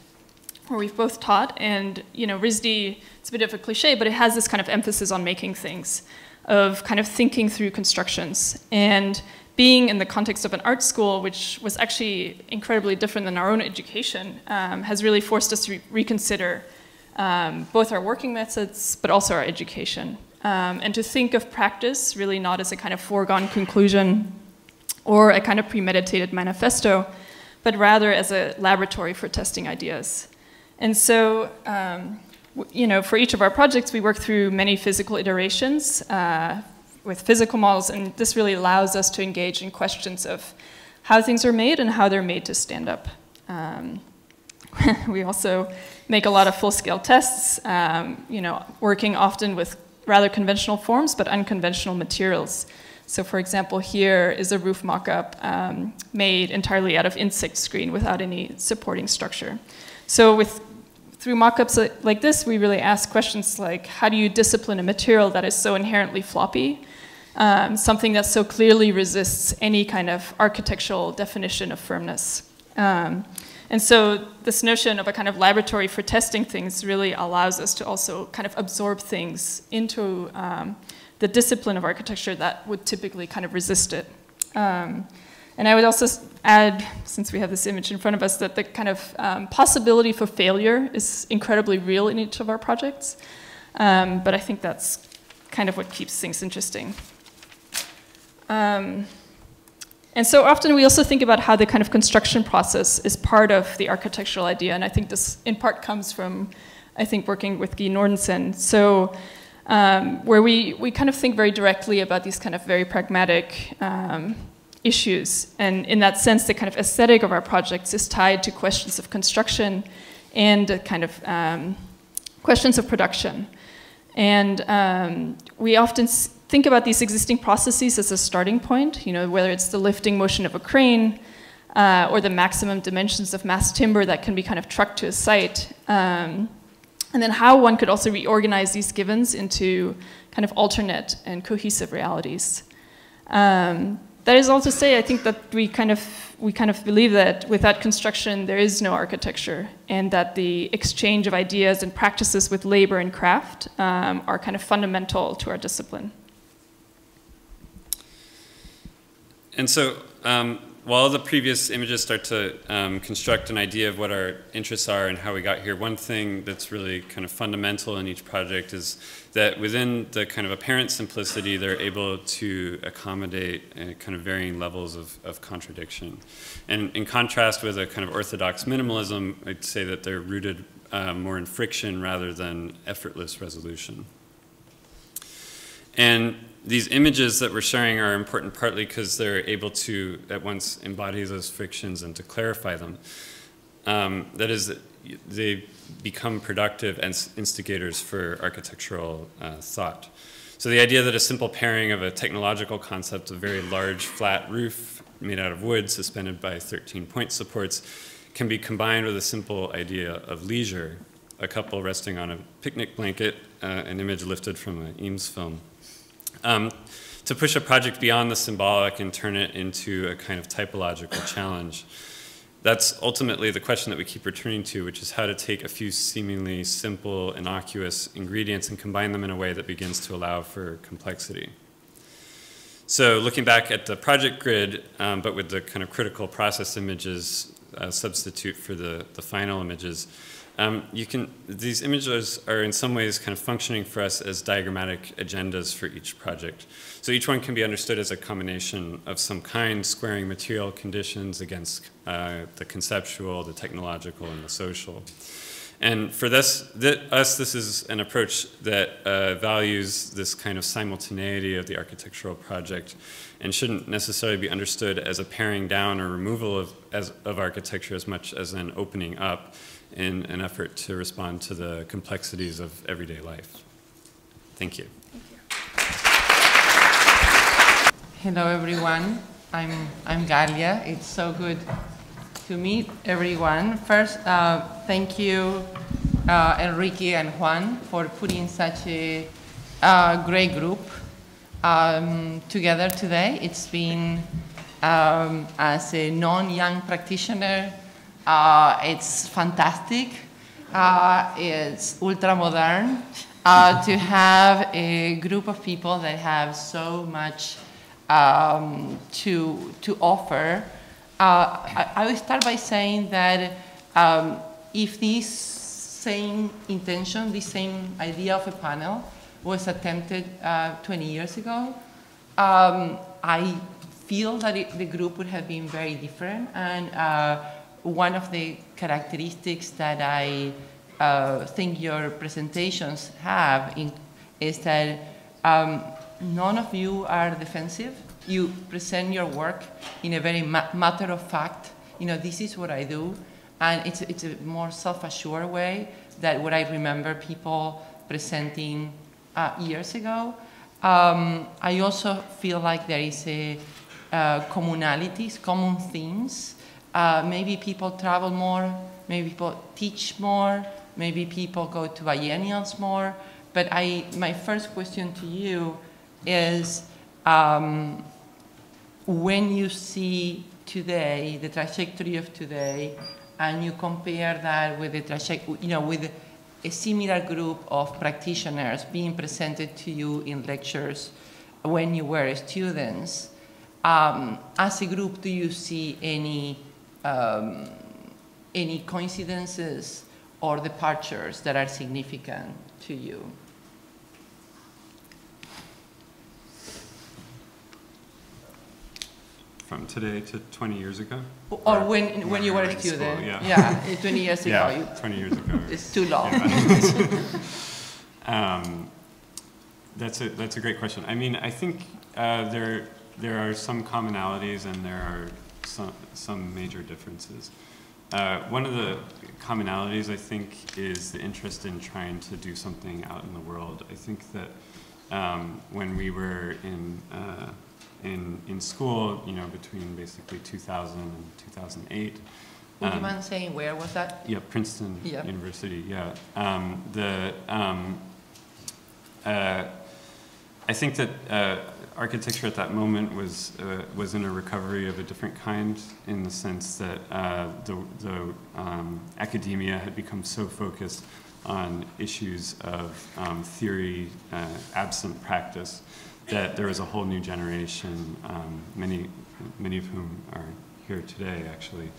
where we've both taught. And you know, RISD it's a bit of a cliche, but it has this kind of emphasis on making things, of kind of thinking through constructions. And being in the context of an art school, which was actually incredibly different than our own education, um, has really forced us to re reconsider um, both our working methods, but also our education. Um, and to think of practice really not as a kind of foregone conclusion or a kind of premeditated manifesto, but rather as a laboratory for testing ideas. And so um, you know, for each of our projects, we work through many physical iterations uh, with physical models, and this really allows us to engage in questions of how things are made and how they're made to stand up. Um, we also make a lot of full-scale tests, um, you know, working often with rather conventional forms, but unconventional materials. So for example, here is a roof mock-up um, made entirely out of insect screen without any supporting structure. So with through mockups like this, we really ask questions like, how do you discipline a material that is so inherently floppy? Um, something that so clearly resists any kind of architectural definition of firmness. Um, and so this notion of a kind of laboratory for testing things really allows us to also kind of absorb things into um, the discipline of architecture that would typically kind of resist it. Um, and I would also add, since we have this image in front of us, that the kind of um, possibility for failure is incredibly real in each of our projects. Um, but I think that's kind of what keeps things interesting. Um, and so often we also think about how the kind of construction process is part of the architectural idea, and I think this in part comes from, I think, working with Guy Nordenson. So um, where we, we kind of think very directly about these kind of very pragmatic um, issues. And in that sense, the kind of aesthetic of our projects is tied to questions of construction and kind of um, questions of production. And um, we often think about these existing processes as a starting point, you know, whether it's the lifting motion of a crane uh, or the maximum dimensions of mass timber that can be kind of trucked to a site. Um, and then how one could also reorganize these givens into kind of alternate and cohesive realities. Um, that is all to say, I think that we kind of we kind of believe that without construction there is no architecture, and that the exchange of ideas and practices with labor and craft um, are kind of fundamental to our discipline. And so, um, while the previous images start to um, construct an idea of what our interests are and how we got here, one thing that's really kind of fundamental in each project is that within the kind of apparent simplicity, they're able to accommodate uh, kind of varying levels of, of contradiction. And in contrast with a kind of orthodox minimalism, I'd say that they're rooted uh, more in friction rather than effortless resolution. And these images that we're sharing are important partly because they're able to at once embody those frictions and to clarify them. Um, that is, they become productive as instigators for architectural uh, thought. So the idea that a simple pairing of a technological concept, a very large flat roof made out of wood suspended by 13 point supports, can be combined with a simple idea of leisure, a couple resting on a picnic blanket, uh, an image lifted from an Eames film. Um, to push a project beyond the symbolic and turn it into a kind of typological challenge. That's ultimately the question that we keep returning to, which is how to take a few seemingly simple, innocuous ingredients and combine them in a way that begins to allow for complexity. So looking back at the project grid, um, but with the kind of critical process images uh, substitute for the, the final images, um, you can, these images are in some ways kind of functioning for us as diagrammatic agendas for each project. So each one can be understood as a combination of some kind, squaring material conditions against uh, the conceptual, the technological, and the social. And for this, th us, this is an approach that uh, values this kind of simultaneity of the architectural project and shouldn't necessarily be understood as a paring down or removal of, as, of architecture as much as an opening up in an effort to respond to the complexities of everyday life. Thank you. Thank you. Hello, everyone. I'm, I'm Galia. It's so good to meet everyone. First, uh, thank you, uh, Enrique and Juan, for putting such a uh, great group um, together today. It's been, um, as a non-young practitioner, uh, it's fantastic. Uh, it's ultra modern uh, to have a group of people that have so much um, to, to offer. Uh, I, I will start by saying that um, if this same intention, this same idea of a panel was attempted uh, 20 years ago, um, I feel that it, the group would have been very different and uh, one of the characteristics that I uh, think your presentations have in, is that um, none of you are defensive. You present your work in a very ma matter of fact, you know, this is what I do, and it's, it's a more self-assured way that what I remember people presenting uh, years ago. Um, I also feel like there is a uh, commonalities, common themes uh, maybe people travel more, maybe people teach more, maybe people go to biennials more. But I, my first question to you is, um, when you see today, the trajectory of today, and you compare that with the trajectory, you know, with a similar group of practitioners being presented to you in lectures when you were students, um, as a group, do you see any um, any coincidences or departures that are significant to you? From today to 20 years ago? Or, or when, when you were a student. School, yeah. yeah, 20 years ago. Yeah, 20 years ago. It's too long. Yeah. um, that's, a, that's a great question. I mean, I think uh, there, there are some commonalities and there are some, some major differences. Uh, one of the commonalities, I think, is the interest in trying to do something out in the world. I think that um, when we were in, uh, in, in school, you know, between basically 2000 and 2008. Would you um, mind saying where was that? yeah, Princeton Yeah. University, yeah. Um, the, um, uh, I think that uh, architecture at that moment was, uh, was in a recovery of a different kind in the sense that uh, the, the um, academia had become so focused on issues of um, theory uh, absent practice that there was a whole new generation, um, many, many of whom are here today actually,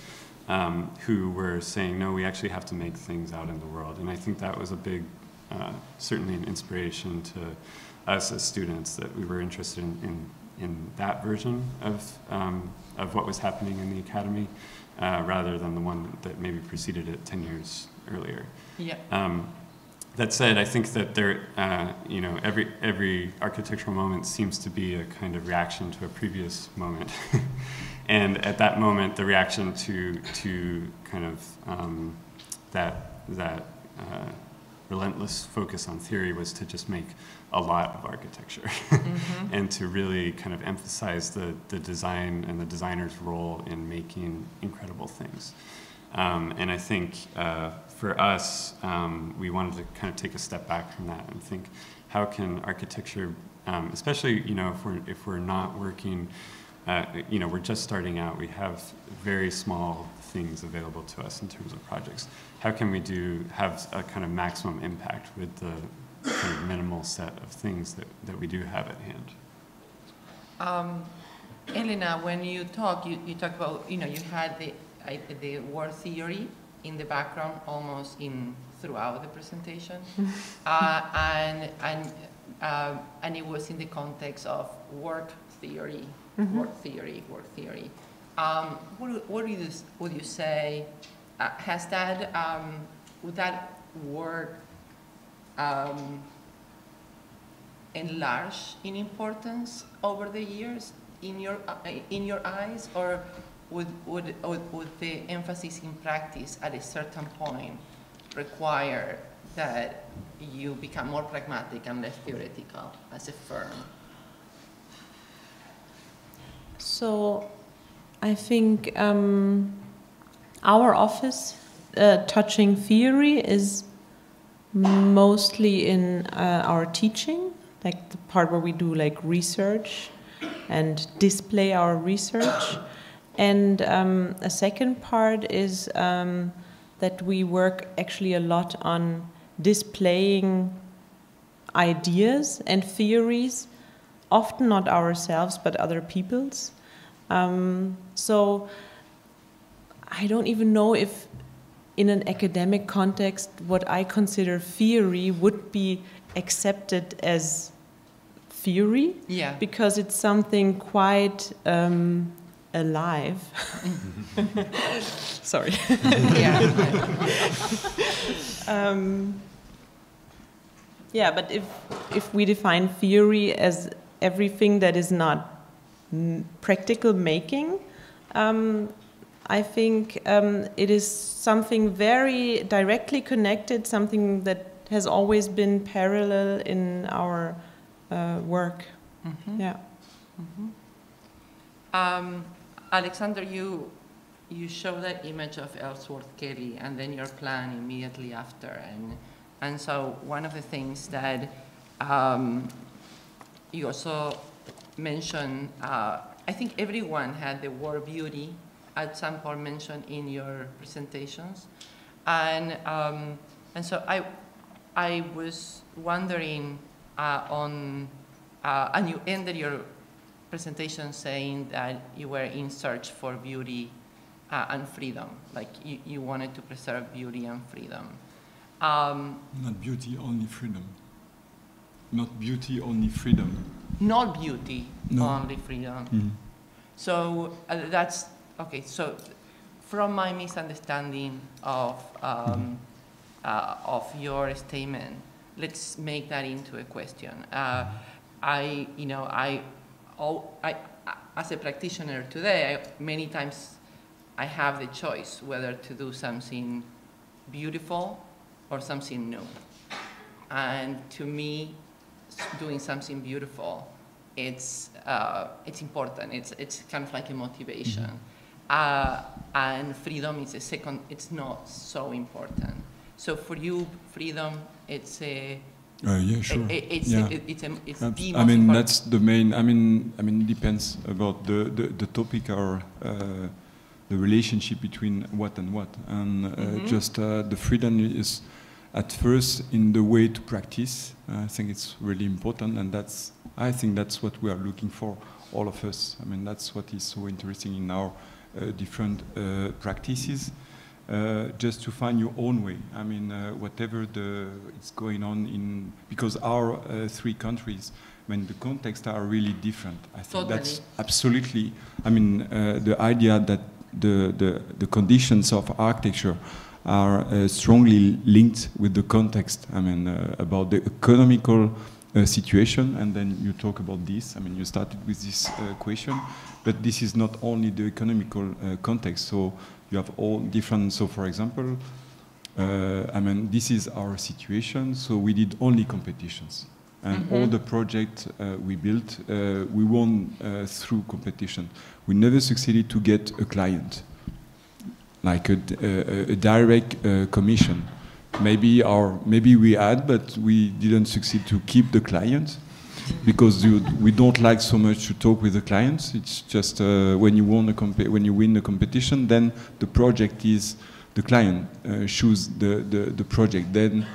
um, who were saying, no, we actually have to make things out in the world. And I think that was a big, uh, certainly an inspiration to us as students that we were interested in, in, in that version of, um, of what was happening in the academy uh, rather than the one that maybe preceded it 10 years earlier. Yeah. Um, that said, I think that there, uh, you know, every every architectural moment seems to be a kind of reaction to a previous moment, and at that moment, the reaction to to kind of um, that that uh, relentless focus on theory was to just make a lot of architecture, and to really kind of emphasize the the design and the designer's role in making incredible things. Um, and I think uh, for us, um, we wanted to kind of take a step back from that and think, how can architecture, um, especially you know if we're if we're not working, uh, you know we're just starting out, we have very small things available to us in terms of projects. How can we do have a kind of maximum impact with the kind of minimal set of things that, that we do have at hand? Um, Elena, when you talk, you, you talk about, you know, you had the, I, the word theory in the background almost in throughout the presentation. uh, and, and, uh, and it was in the context of work theory, work theory, work theory. Um, what, do- what do you, would you say, uh, has that, um, would that word um, enlarged in importance over the years in your, uh, in your eyes? Or would, would, would would the emphasis in practice at a certain point require that you become more pragmatic and less theoretical as a firm? So I think um, our office uh, touching theory is mostly in uh, our teaching, like the part where we do like research and display our research. And um, a second part is um, that we work actually a lot on displaying ideas and theories, often not ourselves but other people's. Um, so I don't even know if, in an academic context, what I consider theory would be accepted as theory Yeah. because it's something quite um, alive. Sorry. Yeah. Um, yeah, but if if we define theory as everything that is not practical making, um, I think um, it is something very directly connected, something that has always been parallel in our uh, work. Yeah. Um, Alexander, you, you show that image of Ellsworth Kelly and then your plan immediately after. And, and so one of the things that um, you also mentioned, uh, I think everyone had the word beauty at some point mentioned in your presentations. And, um, and so I, I was wondering uh, on, uh, and you ended your presentation saying that you were in search for beauty uh, and freedom, like you, you wanted to preserve beauty and freedom. Um, Not beauty, only freedom. Not beauty, only freedom. not beauty, No. only freedom. Mhm. So uh, that's okay. So from my misunderstanding of um, uh, of your statement, let's make that into a question. Uh, I, you know, I, all, I, as a practitioner today, I, many times I have the choice whether to do something beautiful or something new. And to me, doing something beautiful, it's, uh, it's important. It's, it's kind of like a motivation. Mm-hmm. Uh, and freedom is a second, it's not so important. So for you, freedom, it's a, Uh, yeah, sure. it- it's, yeah. it- it's, a, it's I mean, that's the main. I mean, I mean, it depends about the the, the topic or uh, the relationship between what and what, and uh, Mhm. just uh, the freedom is at first in the way to practice. I think it's really important, and that's I think that's what we are looking for, all of us. I mean, that's what is so interesting in our different uh, practices. Uh, just to find your own way. I mean, uh, whatever the it's going on in because our uh, three countries, I mean, the context are really different. I think that's absolutely. I mean, uh, the idea that the, the the conditions of architecture are uh, strongly linked with the context. I mean, uh, about the economical uh, situation, and then you talk about this. I mean, you started with this uh, question, but this is not only the economical uh, context. So you have all different. So, for example, uh, I mean, this is our situation. So we did only competitions, and all the projects uh, we built, uh, we won uh, through competition. We never succeeded to get a client, like a direct uh, commission. Maybe our maybe we had, but we didn't succeed to keep the client because you, we don't like so much to talk with the clients. It's just uh, when you won a when you win the competition, then the project is the client uh, choose the, the, the project. Then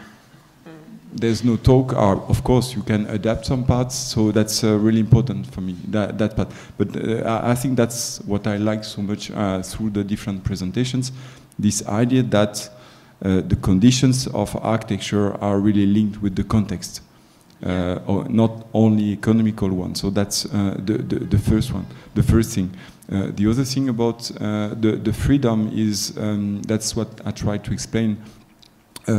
there's no talk. Or of course, you can adapt some parts. So that's uh, really important for me that that part. But uh, I, I think that's what I like so much uh, through the different presentations. This idea that uh, the conditions of architecture are really linked with the context uh, or not only economical one. So that's uh, the, the, the first one, the first thing. Uh, the other thing about uh, the, the freedom is um, that's what I tried to explain uh, uh,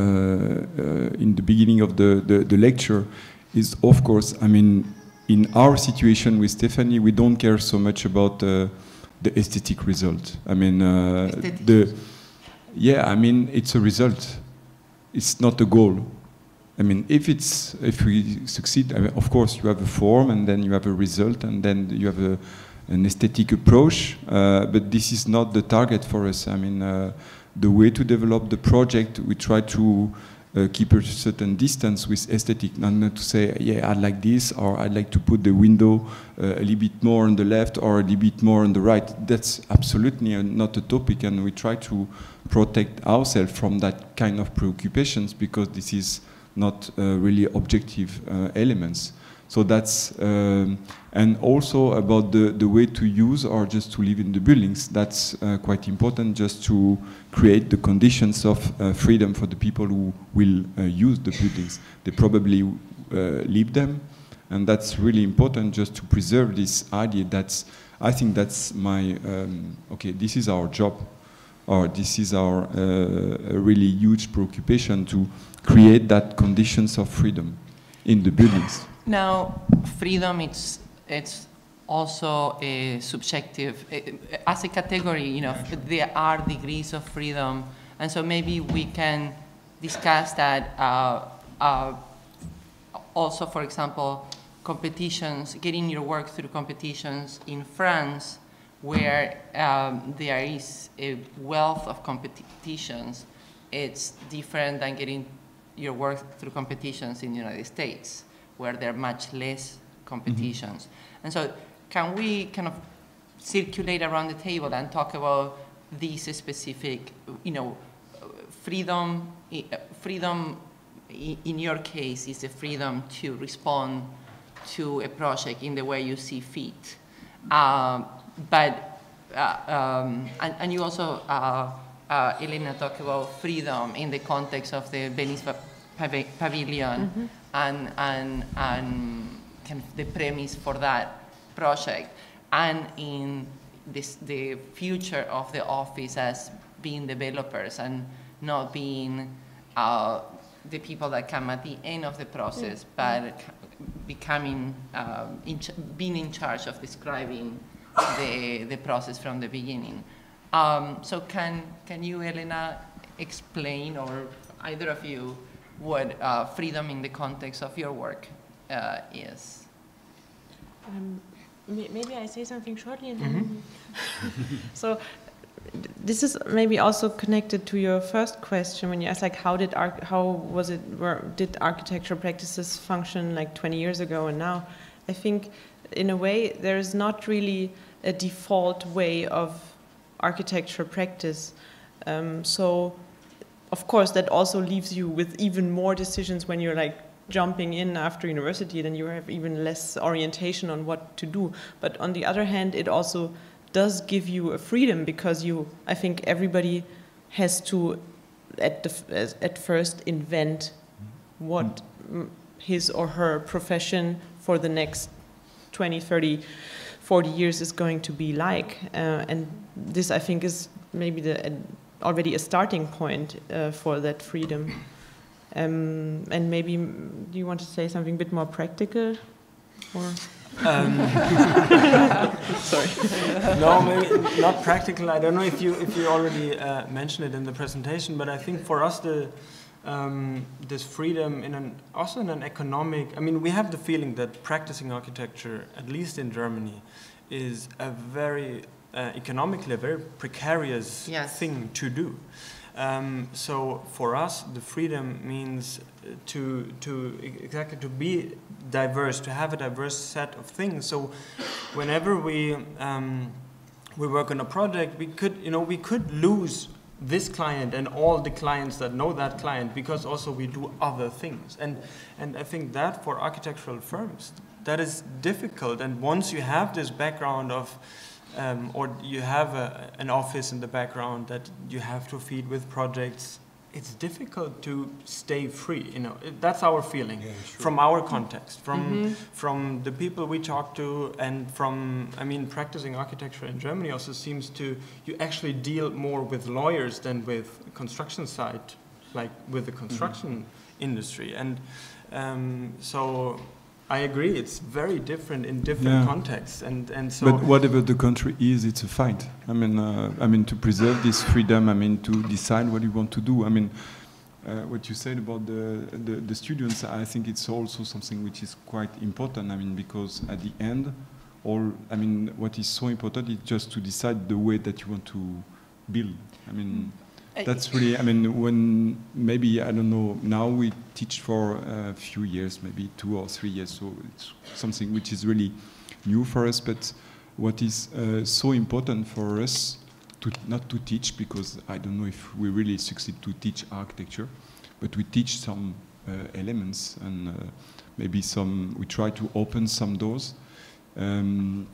in the beginning of the, the, the lecture is, of course, I mean, in our situation with Stephanie, we don't care so much about uh, the aesthetic result. I mean, uh, the yeah, I mean, it's a result. It's not a goal. I mean, if it's if we succeed, of course you have a form and then you have a result and then you have a, an aesthetic approach. Uh, but this is not the target for us. I mean, uh, the way to develop the project, we try to uh, keep a certain distance with aesthetic, not, not to say, yeah, I like this, or I'd like to put the window uh, a little bit more on the left or a little bit more on the right. That's absolutely not a topic, and we try to protect ourselves from that kind of preoccupations because this is not uh, really objective uh, elements. So that's um, and also about the, the way to use or just to live in the buildings. That's uh, quite important, just to create the conditions of uh, freedom for the people who will uh, use the buildings. They probably uh, leave them, and that's really important just to preserve this idea. That's I think that's my um, okay. This is our job, or this is our really huge preoccupation to create that conditions of freedom in the buildings. Now, freedom, it's, it's also a subjective, eh, eh, as a category, you know, there are degrees of freedom. And so maybe we can discuss that uh, uh, also, for example, competitions, getting your work through competitions in France, where um, there is a wealth of competitions, it's different than getting your work through competitions in the United States, where there are much less competitions. And so, can we kind of circulate around the table and talk about these specific, you know, freedom, freedom in your case is the freedom to respond to a project in the way you see fit. Um, but, uh, um, and, and you also, uh, uh, Elena, talked about freedom in the context of the Venice Pa- Pavi- Pavilion and, and, and kind of the premise for that project. And in this, the future of the office as being developers and not being uh, the people that come at the end of the process, but becoming, um, in ch- being in charge of describing the, the process from the beginning. Um, so can, can you, Elena, explain, or either of you, what uh, freedom in the context of your work uh, is. Um, maybe I say something shortly and then. so, this is maybe also connected to your first question when you asked, like, how did how was it? Were, did architecture practices function like 20 years ago and now? I think, in a way, there is not really a default way of architecture practice. Um, so, of course, that also leaves you with even more decisions when you're like jumping in after university, then you have even less orientation on what to do. But on the other hand, it also does give you a freedom because you, I think, everybody has to, at the at first, invent what mm, his or her profession for the next 20, 30, 40 years is going to be like. Uh, and this, I think, is maybe the, already a starting point uh, for that freedom. Um, and maybe, mm, do you want to say something a bit more practical? Or? Um, Sorry. no, maybe not practical. I don't know if you if you already uh, mentioned it in the presentation, but I think for us the um, this freedom in an also in an economic. I mean, we have the feeling that practicing architecture, at least in Germany, is a very uh, economically a very precarious Yes. thing to do. Um, so for us, the freedom means uh, to to exactly to be diverse, to have a diverse set of things. So whenever we um, we work on a project, we could you know we could lose this client and all the clients that know that client because also we do other things. And and I think that for architectural firms that is difficult. And once you have this background of um, or you have a, an office in the background that you have to feed with projects, it's difficult to stay free. You know, It- that's our feeling from our context, from from the people we talk to, and from I mean, practicing architecture in Germany also seems to you actually deal more with lawyers than with construction site, like with the construction industry, and um, so. I agree. It's very different in different Yeah. contexts, and and so. But whatever the country is, it's a fight. I mean, uh, I mean to preserve this freedom. I mean to decide what you want to do. I mean, uh, what you said about the, the the students, I think it's also something which is quite important. I mean, because at the end, all I mean, what is so important is just to decide the way that you want to build. I mean. That's really, I mean, when maybe, I don't know, now we teach for a few years, maybe two or three years, so it's something which is really new for us, but what is uh, so important for us to not to teach, because I don't know if we really succeed to teach architecture, but we teach some uh, elements and uh, maybe some, we try to open some doors. Um,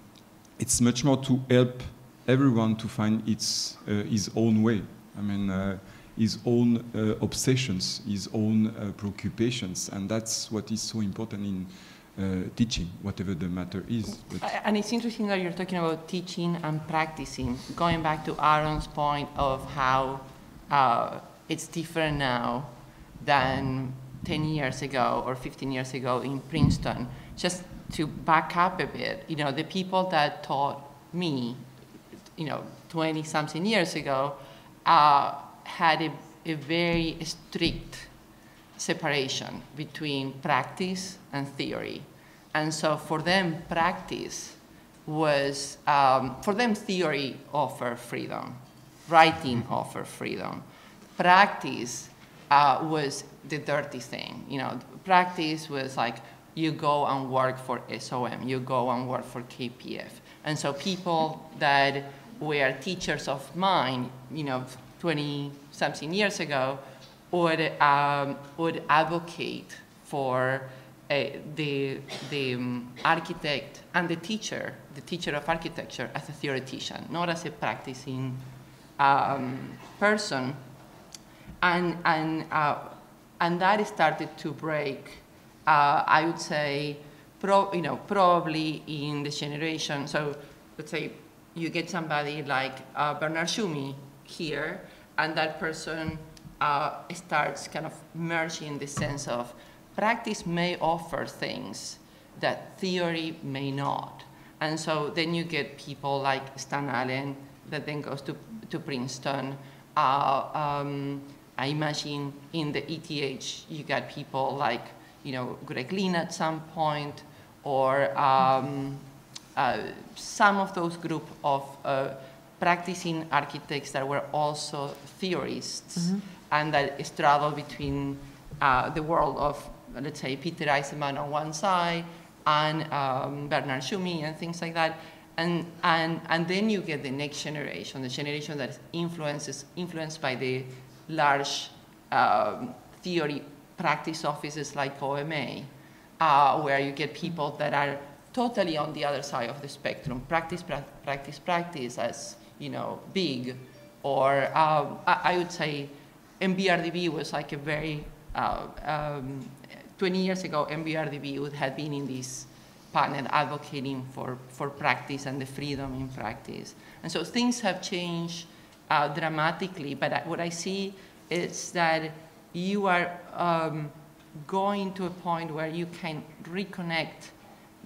it's much more to help everyone to find its, uh, his own way. I mean, uh, his own uh, obsessions, his own uh, preoccupations, and that's what is so important in uh, teaching, whatever the matter is. But And it's interesting that you're talking about teaching and practicing, going back to Aaron's point of how uh, it's different now than 10 years ago or 15 years ago in Princeton. Just to back up a bit, you know, the people that taught me, you know, 20 something years ago, uh, had a, a very strict separation between practice and theory. And so for them, practice was, um, for them, theory offered freedom, writing offered freedom. Practice uh, was the dirty thing. You know, practice was like you go and work for SOM, you go and work for KPF. And so people that were teachers of mine, you know, 20 something years ago, would, um, would advocate for uh, the, the um, architect and the teacher, the teacher of architecture, as a theoretician, not as a practicing um, person. And, and, uh, and that started to break, uh, I would say, pro, you know, probably in this generation. So let's say you get somebody like uh, Bernard Tschumi here, and that person uh, starts kind of merging the sense of practice may offer things that theory may not. And so then you get people like Stan Allen that then goes to, to Princeton. Uh, um, I imagine in the ETH you got people like you know, Greg Lynn at some point, or um, some of those group of uh, practicing architects that were also theorists mm -hmm. and that straddle between uh, the world of, let's say, Peter Eisenman on one side and um, Bernard Tschumi and things like that. And, and, and then you get the next generation, the generation that is influences, influenced by the large um, theory practice offices like OMA, uh, where you get people that are totally on the other side of the spectrum. Practice, pra practice, practice as, you know, big. Or um, I, I, would say MVRDV was like a very, uh, um, 20 years ago, MVRDV would have been in this panel advocating for, for practice and the freedom in practice. And so things have changed uh, dramatically, but what I see is that you are um, going to a point where you can reconnect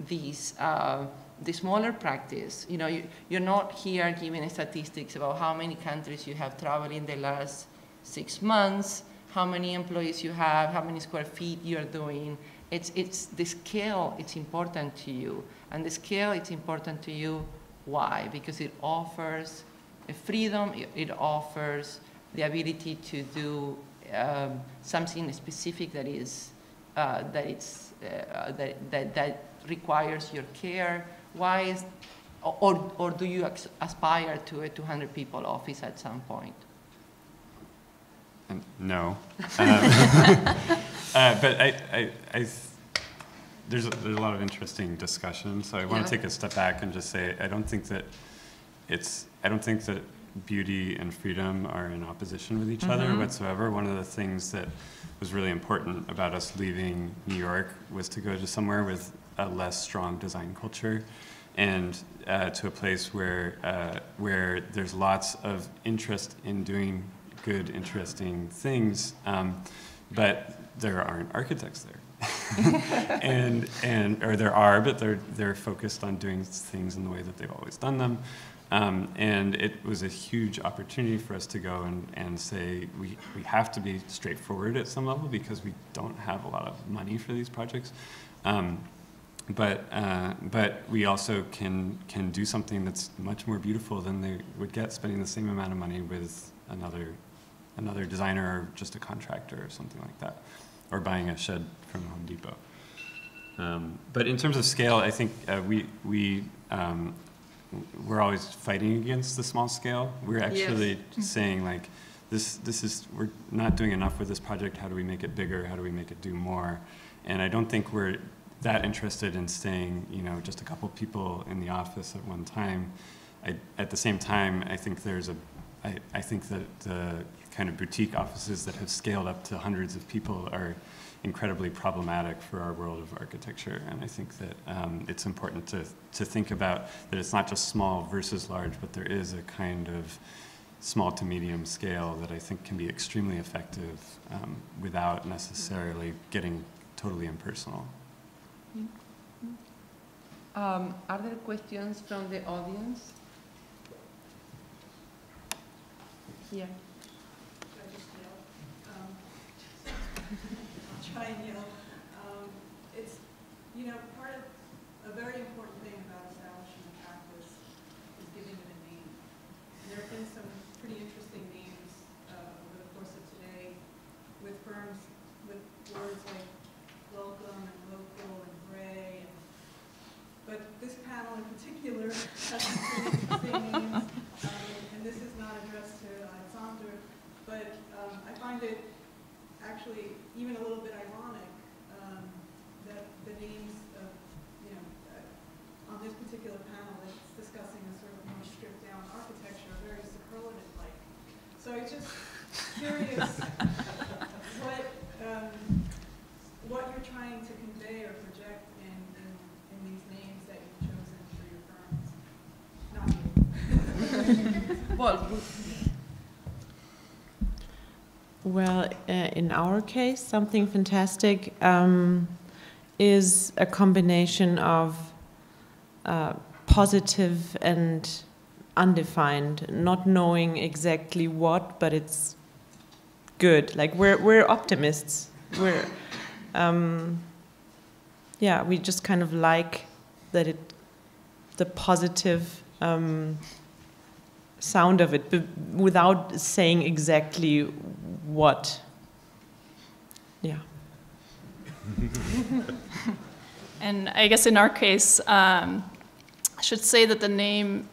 these, uh, the smaller practice. You know, you, you're not here giving statistics about how many countries you have traveled in the last six months, how many employees you have, how many square feet you're doing. It's, it's the scale, it's important to you. And the scale, it's important to you. Why? Because it offers a freedom, it, offers the ability to do um, something specific that is, uh, that, it's, uh, that, that, that requires your care? Why is, or, or do you aspire to a 200 people office at some point? No. Um, uh, but I, I, I there's, a, there's a lot of interesting discussion, so I want yeah. to take a step back and just say I don't think that it's, I don't think that beauty and freedom are in opposition with each mm -hmm. other mm-hmm. whatsoever. One of the things that was really important about us leaving New York was to go to somewhere with a less strong design culture and uh, to a place where, uh, where there's lots of interest in doing good, interesting things, um, but there aren't architects there. and and or there are, but they're they're focused on doing things in the way that they've always done them. Um, and it was a huge opportunity for us to go and, and say we, we have to be straightforward at some level because we don't have a lot of money for these projects. Um, but, uh, but we also can, can do something that's much more beautiful than they would get spending the same amount of money with another, another designer or just a contractor or something like that, or buying a shed from Home Depot. Um, but in terms of scale, I think uh, we, we um, we're always fighting against the small scale. We're actually yes. saying like, this, this is, we're not doing enough with this project. How do we make it bigger? How do we make it do more? And I don't think we're that interested in staying, you know, just a couple people in the office at one time. I, at the same time, I think there's a, I, I think that the kind of boutique offices that have scaled up to hundreds of people are incredibly problematic for our world of architecture. And I think that um, it's important to, to think about that it's not just small versus large, but there is a kind of small to medium scale that I think can be extremely effective um, without necessarily getting totally impersonal. Um, are there questions from the audience? Here. try and yell. Um, it's, you know, part of a very important thing about establishing a practice is giving it a name. And there have been some pretty interesting names uh, over the course of today with firms with words like welcome and local and gray. And, but this panel in particular has some pretty interesting names. Um, and this is not addressed to Alexander, but um, I find it actually even a little bit ironic um, that the names of, you know, uh, on this particular panel that's discussing a sort of more stripped down architecture are very superlative-like. So I'm just curious what, um, what you're trying to convey or project in, in, in these names that you've chosen for your firms. Not you. well, Well, uh, in our case, something fantastic um, is a combination of uh, positive and undefined, not knowing exactly what, but it's good. Like we're we're optimists. We're um, yeah, we just kind of like that it, the positive um, sound of it, without saying exactly what. Yeah. And I guess in our case, um, I should say that the name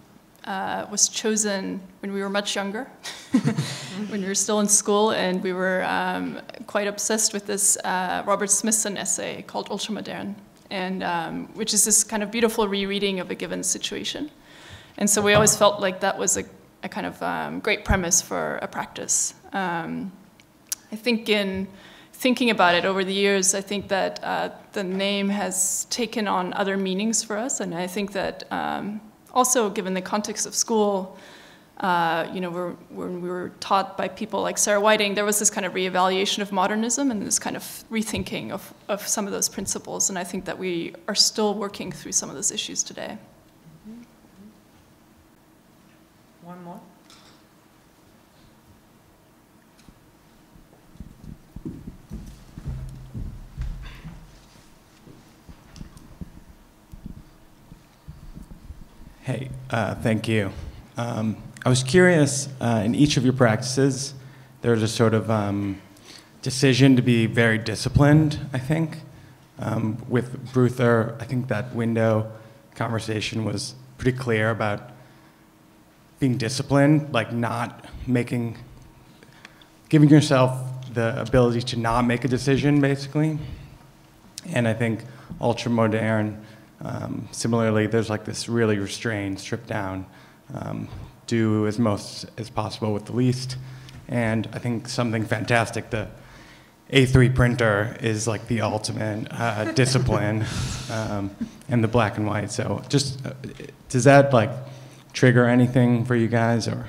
uh, was chosen when we were much younger, when we were still in school, and we were um, quite obsessed with this uh, Robert Smithson essay called Ultramoderne, and um, which is this kind of beautiful rereading of a given situation. And so we always felt like that was a, a kind of um, great premise for a practice. Um, I think in thinking about it over the years, I think that uh, the name has taken on other meanings for us, and I think that um, also given the context of school, uh, you know, when we were taught by people like Sarah Whiting, there was this kind of reevaluation of modernism and this kind of rethinking of, of some of those principles, and I think that we are still working through some of those issues today. One more. Hey, uh, thank you. Um, I was curious, uh, in each of your practices, there's a sort of um, decision to be very disciplined, I think. Um, with Bruther, I think that window conversation was pretty clear about being disciplined, like not making, giving yourself the ability to not make a decision, basically. And I think Ultramoderne, um, similarly, there's like this really restrained, stripped down, um, do as most as possible with the least. And I think something fantastic, the A3 printer is like the ultimate uh, discipline um, and the black and white. So just, uh, does that like trigger anything for you guys or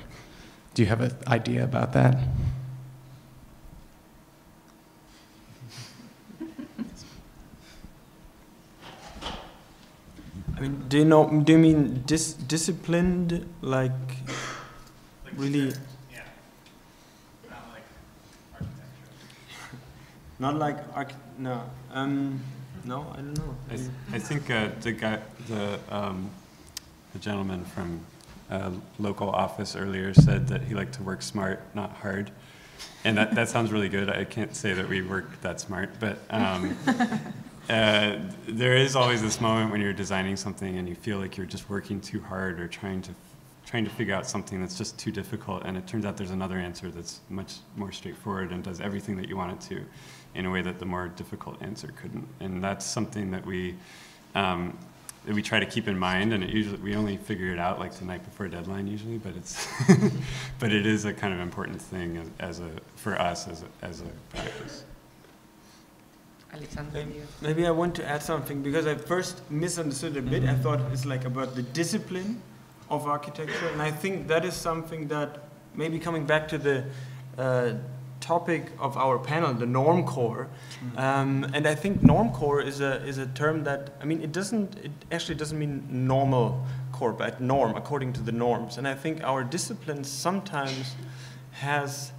do you have an idea about that? I mean, do you know? Do you mean dis disciplined, like, really? Yeah. Not like architecture. Not like arch. No. Um. No, I don't know. I, th- I think uh, the guy, the um, the gentleman from uh, local office earlier said that he liked to work smart, not hard, and that, that sounds really good. I can't say that we work that smart, but um, uh, there is always this moment when you're designing something and you feel like you're just working too hard or trying to trying to figure out something that's just too difficult, and it turns out there's another answer that's much more straightforward and does everything that you want it to, in a way that the more difficult answer couldn't. And that's something that we um, that we try to keep in mind, and it usually we only figure it out like the night before deadline usually, but it's but it is a kind of important thing as, as a for us as a, as a practice. Alexander, Maybe, maybe I want to add something because I first misunderstood a bit. I thought it's like about the discipline of architecture, and I think that is something that maybe coming back to the uh, topic of our panel, the norm core. Um, and I think norm core is a is a term that I mean it doesn't it actually doesn't mean normal core, but norm according to the norms. And I think our discipline sometimes has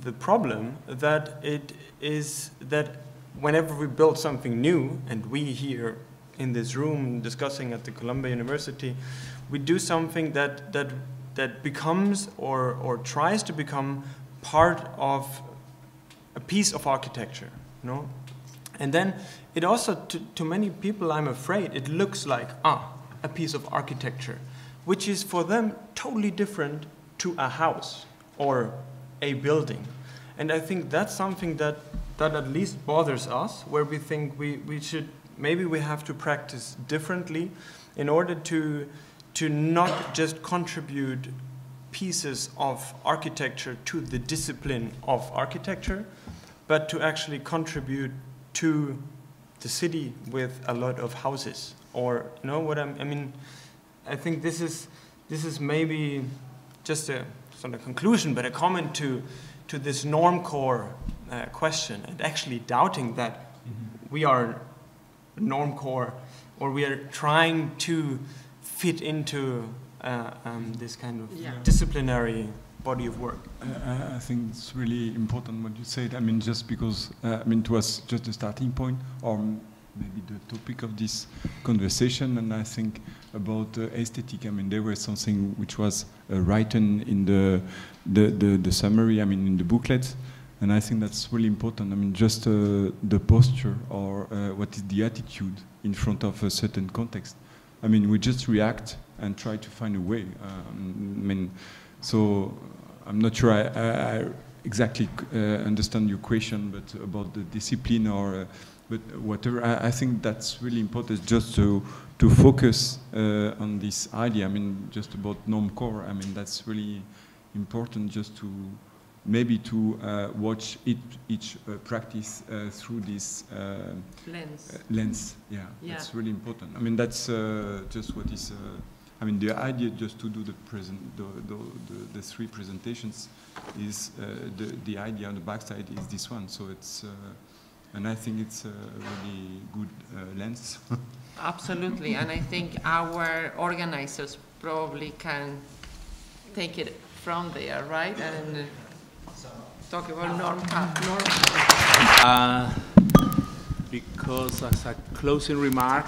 the problem that it is that whenever we build something new, and we here in this room discussing at the Columbia University, we do something that that that becomes or or tries to become part of a piece of architecture, no? And then it also, to, to many people, I'm afraid, it looks like ah a piece of architecture, which is for them totally different to a house or a building. And I think that's something that, that at least bothers us, where we think we, we should, maybe we have to practice differently in order to, to not just contribute pieces of architecture to the discipline of architecture, but to actually contribute to the city with a lot of houses. Or, you know what I'm, I mean, I think this is, this is maybe just a sort of conclusion, but a comment to, to this norm core uh, question and actually doubting that we are norm core or we are trying to fit into uh, um, this kind of Yeah. disciplinary body of work. Uh, I think it's really important what you said. I mean, just because uh, I mean it was just the starting point, or maybe the topic of this conversation. And I think about uh, aesthetic. I mean, there was something which was uh, written in the, the the the summary. I mean, in the booklet. And I think that's really important. I mean, just uh, the posture or uh, what is the attitude in front of a certain context. I mean, we just react and try to find a way. Um, I mean, so I'm not sure I, I, I exactly uh, understand your question, but about the discipline or uh, but whatever. I, I, think that's really important, just to to focus uh, on this idea. I mean, just about norm core. I mean, that's really important, just to maybe to uh, watch each, each uh, practice uh, through this lens. lens. Yeah, yeah, that's really important. I mean, that's just what is. I mean, the idea just to do the present, the, the, the, the three presentations is uh, the, the idea on the backside is this one. So it's, uh, and I think it's a really good uh, lens. Absolutely, and I think our organizers probably can take it from there, right? And talk about norm. norm. Uh, because as a closing remark,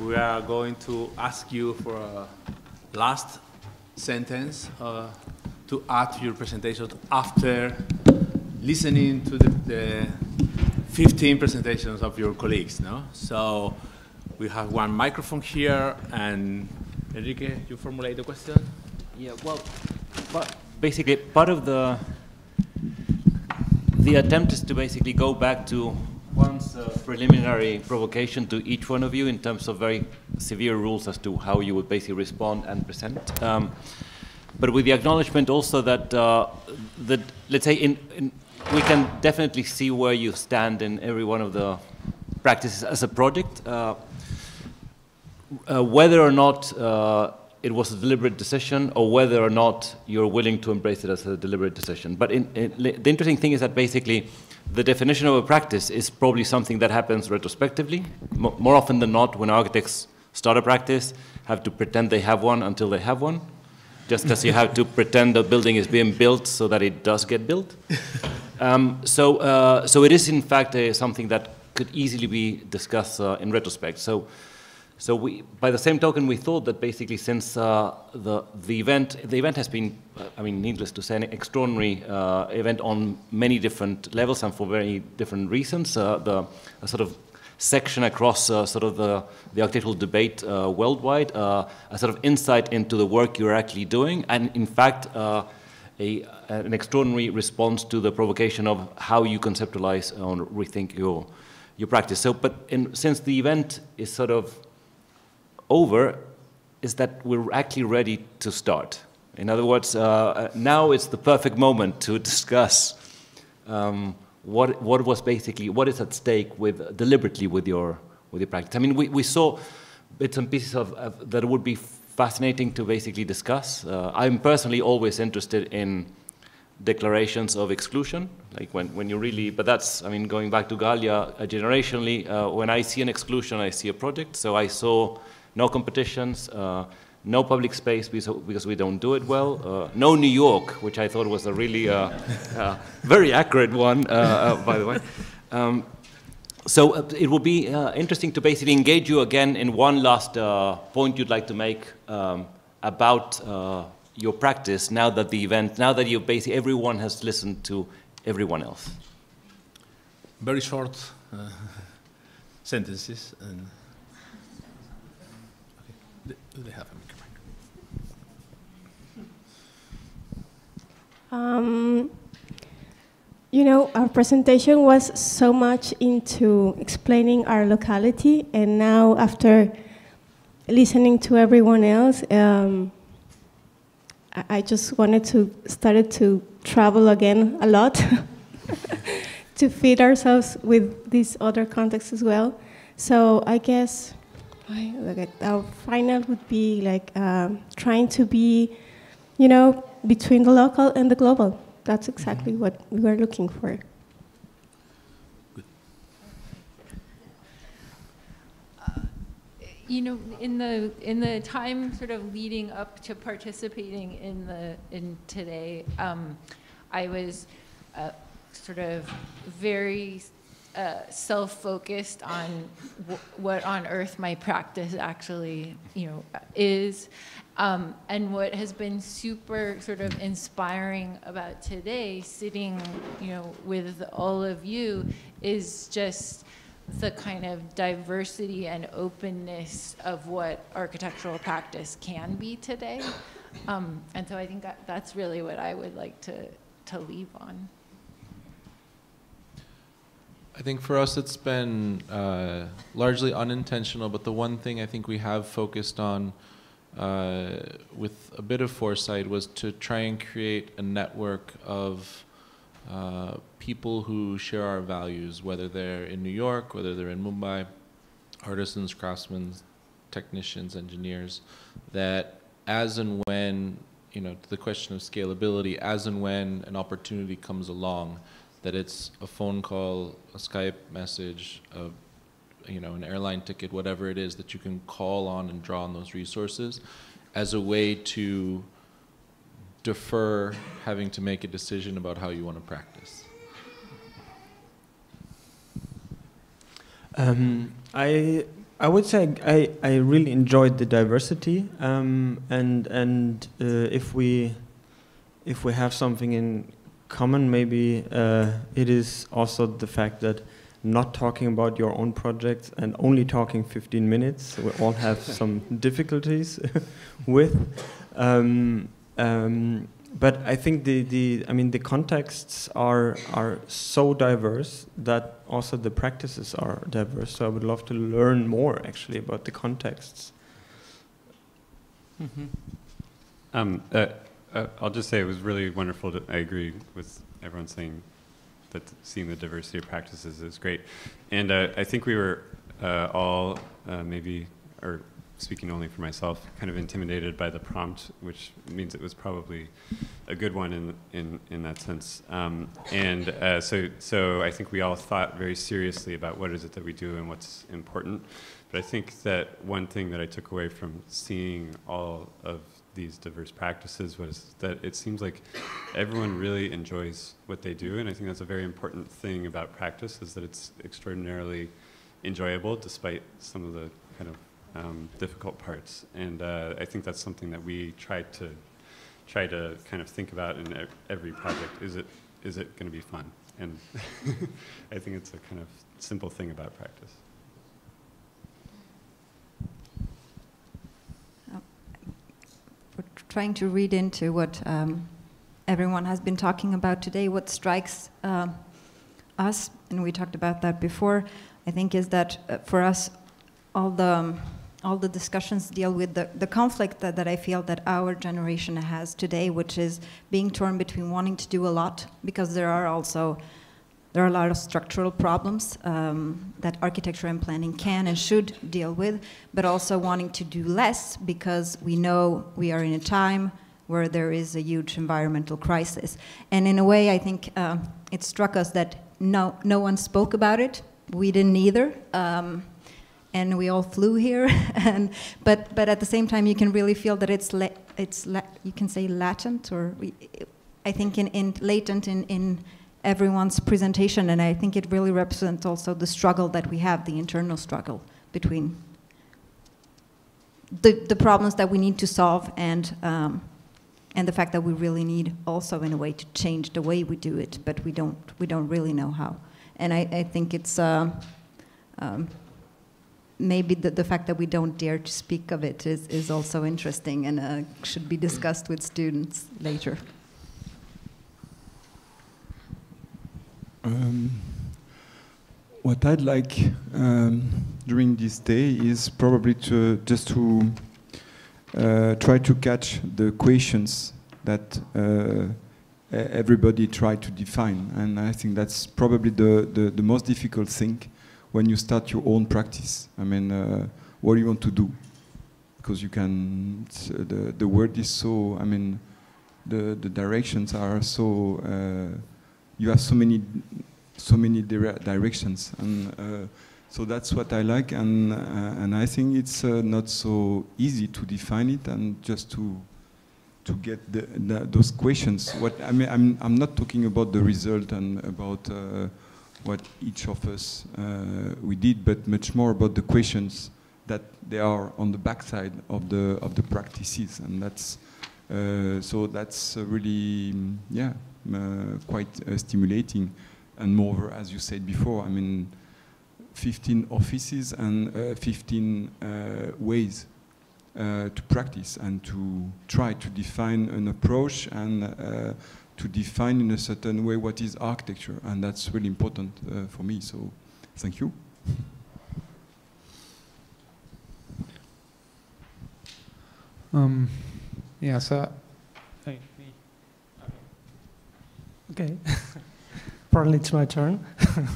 we are going to ask you for a last sentence uh, to add to your presentation after listening to the, the 15 presentations of your colleagues. No? So we have one microphone here, and Enrique, you formulate the question? Yeah, well, but basically part of the the attempt is to basically go back to once a preliminary provocation to each one of you in terms of very severe rules as to how you would basically respond and present. Um, but with the acknowledgement also that, uh, that let's say, in, in, we can definitely see where you stand in every one of the practices as a project. Uh, uh, whether or not uh, it was a deliberate decision or whether or not you're willing to embrace it as a deliberate decision. But in, in, the interesting thing is that basically the definition of a practice is probably something that happens retrospectively. more often than not, when architects start a practice, have to pretend they have one until they have one, just as you have to pretend a building is being built so that it does get built. Um, so, uh, so it is in fact uh, something that could easily be discussed uh, in retrospect. So, so we, by the same token, we thought that basically since uh, the, the event, the event has been, uh, I mean, needless to say, an extraordinary uh, event on many different levels and for very different reasons. Uh, the sort of section across uh, sort of the, the architectural debate uh, worldwide, a sort of insight into the work you're actually doing, and in fact, a, an extraordinary response to the provocation of how you conceptualize or rethink your, your practice. So, but in, since the event is sort of over is that we're actually ready to start. In other words, uh, now is the perfect moment to discuss um, what, what was basically, what is at stake with, deliberately with your, with your practice. I mean, we, we saw bits and pieces of, of that would be fascinating to basically discuss. Uh, I'm personally always interested in declarations of exclusion, like when, when you really, but that's, I mean, going back to Galia, uh, generationally, uh, when I see an exclusion, I see a project. So I saw no competitions, uh, no public space because we don't do it well, uh, no New York, which I thought was a really uh, uh very accurate one, uh, uh, by the way. Um, so it will be interesting to basically engage you again in one last point you'd like to make um, about your practice now that the event, now that you basically everyone has listened to everyone else. Very short sentences. And do they have a Um, you know, our presentation was so much into explaining our locality, and now after listening to everyone else, um, I, I, just wanted to started to travel again a lot to feed ourselves with these other contexts as well. So I guess our final would be like um, trying to be, you know, between the local and the global. That's exactly mm -hmm. what we were looking for. Uh, you know, in the in the time sort of leading up to participating in the in today, um, I was uh, sort of very uh, self-focused on what on earth my practice actually, you know, is. Um, and what has been super sort of inspiring about today, sitting, you know, with all of you, is just the kind of diversity and openness of what architectural practice can be today. Um, and so I think that, that's really what I would like to, to leave on. I think for us it's been uh, largely unintentional, but the one thing I think we have focused on uh, with a bit of foresight was to try and create a network of uh, people who share our values, whether they're in New York, whether they're in Mumbai, artisans, craftsmen, technicians, engineers, that as and when, you know, to the question of scalability, as and when an opportunity comes along, that it's a phone call, a Skype message, a, you know, an airline ticket, whatever it is that you can call on and draw on those resources as a way to defer having to make a decision about how you want to practice. Um, I I would say I, I really enjoyed the diversity um, and and uh, if we if we have something in common, maybe uh, it is also the fact that not talking about your own projects and only talking 15 minutes, we all have some difficulties with. Um, um, but I think the, the I mean the contexts are are so diverse that also the practices are diverse. So I would love to learn more actually about the contexts. Mm -hmm. um, uh, uh, I'll just say it was really wonderful. To, I agree with everyone saying that seeing the diversity of practices is great. And uh, I think we were uh, all uh, maybe, or speaking only for myself, kind of intimidated by the prompt, which means it was probably a good one in in, in that sense. Um, and uh, so so I think we all thought very seriously about what is it that we do and what's important. But I think that one thing that I took away from seeing all of these diverse practices was that it seems like everyone really enjoys what they do, and I think that's a very important thing about practice is that it's extraordinarily enjoyable despite some of the kind of um, difficult parts. And uh, I think that's something that we try to try to kind of think about in every project. Is it is it going to be fun? And I think it's a kind of simple thing about practice. Trying to read into what um, everyone has been talking about today, what strikes uh, us, and we talked about that before, I think is that uh, for us, all the um, all the discussions deal with the, the conflict that, that I feel that our generation has today, which is being torn between wanting to do a lot, because there are also there are a lot of structural problems um, that architecture and planning can and should deal with, but also wanting to do less because we know we are in a time where there is a huge environmental crisis. And in a way, I think uh, it struck us that no, no one spoke about it. We didn't either. Um, and we all flew here. and, but, but at the same time, you can really feel that it's, it's you can say latent, or we, I think in, in latent in, in everyone's presentation, and I think it really represents also the struggle that we have, the internal struggle between the, the problems that we need to solve and, um, and the fact that we really need also in a way to change the way we do it, but we don't, we don't really know how. And I, I think it's uh, um, maybe the, the fact that we don't dare to speak of it is, is also interesting and uh, should be discussed with students later. Um, what I'd like um, during this day is probably to just to uh, try to catch the questions that uh, everybody tried to define, and I think that's probably the, the, the, most difficult thing when you start your own practice. I mean, uh, what do you want to do? Because you can, the the word is so. I mean, the the directions are so uh, you have so many so many dire directions and uh, So that's what I like, and uh, and I think it's uh, not so easy to define it and just to to get the, the, those questions. What I mean, I'm I'm not talking about the result and about uh, what each of us uh, we did, but much more about the questions that they are on the backside of the of the practices, and that's uh, so that's really yeah quite stimulating, and moreover, as you said before, I mean. 15 offices and uh, 15 uh, ways uh, to practice and to try to define an approach and to define in a certain way what is architecture. And that's really important for me. So thank you. Um, yeah, so. Okay. Apparently, it's my turn.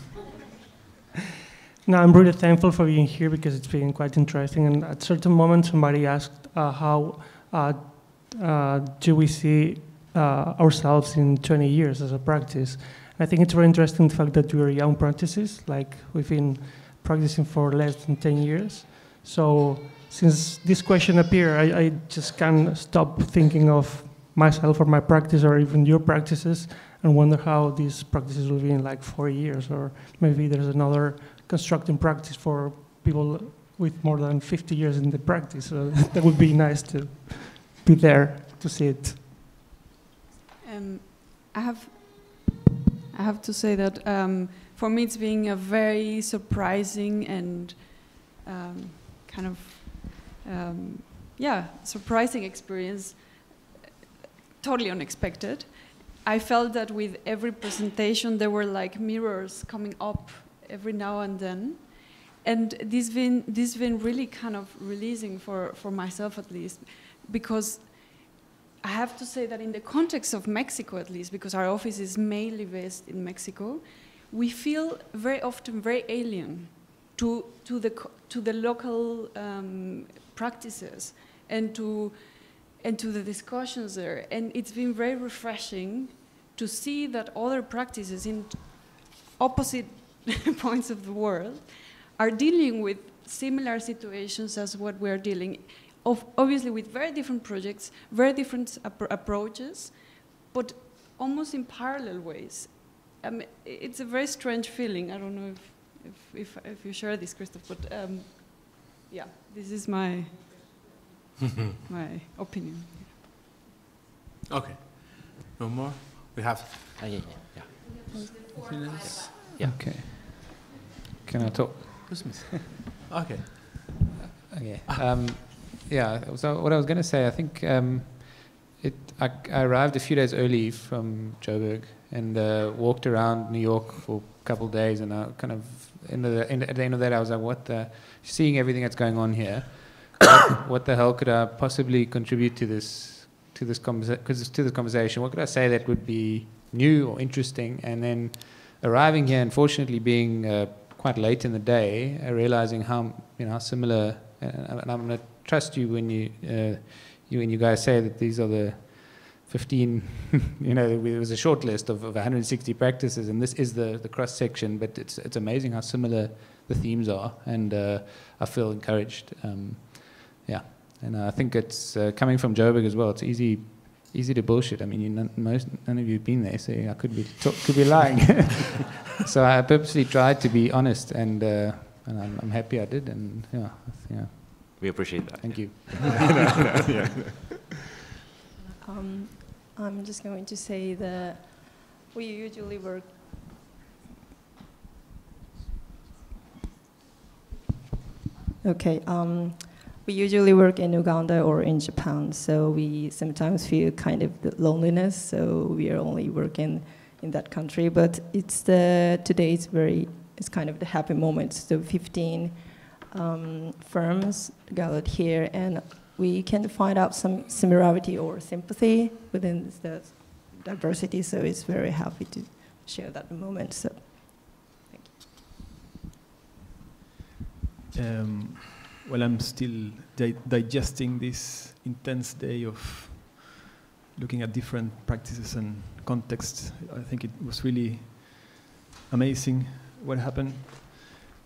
no, I'm really thankful for being here because it's been quite interesting. And at certain moment, somebody asked uh, how uh, uh, do we see uh, ourselves in 20 years as a practice. And I think it's very interesting the fact that we are young practices, like we've been practicing for less than 10 years. So since this question appeared, I, I just can't stop thinking of myself or my practice or even your practices and wonder how these practices will be in like four years or maybe there's another constructing practice for people with more than 50 years in the practice. So that would be nice to be there to see it. Um, I have I have to say that um, for me it's been a very surprising and um, kind of um, yeah, surprising experience, totally unexpected. I felt that with every presentation there were like mirrors coming up every now and then. And this been this been really kind of releasing for, for myself at least, because I have to say that in the context of Mexico at least, because our office is mainly based in Mexico, we feel very often very alien to, to, the, to the local um, practices and to, and to the discussions there. And it's been very refreshing to see that other practices in opposite points of the world are dealing with similar situations as what we're dealing of obviously with very different projects, very different ap approaches, but almost in parallel ways. I mean, it's a very strange feeling. I don't know if, if, if, if you share this, Christoph, but um, yeah, this is my my opinion. Okay. No more? We have. Uh, yeah, yeah. yeah. Okay. Can I talk? okay. Okay. Um, yeah. So what I was going to say, I think um, it. I, I, arrived a few days early from Joburg and uh, walked around New York for a couple of days, and I kind of in the, in, at the end of that, I was like, what the, seeing everything that's going on here, what, what, the hell could I possibly contribute to this, to this, conversa- to this conversation? What could I say that would be new or interesting? And then arriving here, unfortunately, being uh, quite late in the day, uh, realizing how, you know, similar, and, and I'm going to trust you when you, uh, you, when you guys say that these are the 15, you know, it was a short list of, of 160 practices, and this is the, the cross section, but it's, it's amazing how similar the themes are, and uh, I feel encouraged. Um, yeah, and I think it's uh, coming from Joburg as well. It's easy easy to bullshit. I mean, you, none, most, none of you have been there, so I could be, talk, could be lying. so I purposely tried to be honest, and, uh, and I'm, I'm, happy I did, and yeah, yeah. We appreciate that. Thank you. um, I'm just going to say that we usually work. Okay, um, we usually work in Uganda or in Japan, so we sometimes feel kind of loneliness. So we are only working in that country, but it's the today it's very it's kind of the happy moment. So 15 um, firms gathered here, and we can find out some similarity or sympathy within the diversity. So it's very happy to share that moment. So, thank you. Um, well, I'm still di digesting this intense day of looking at different practices and contexts. I think it was really amazing what happened.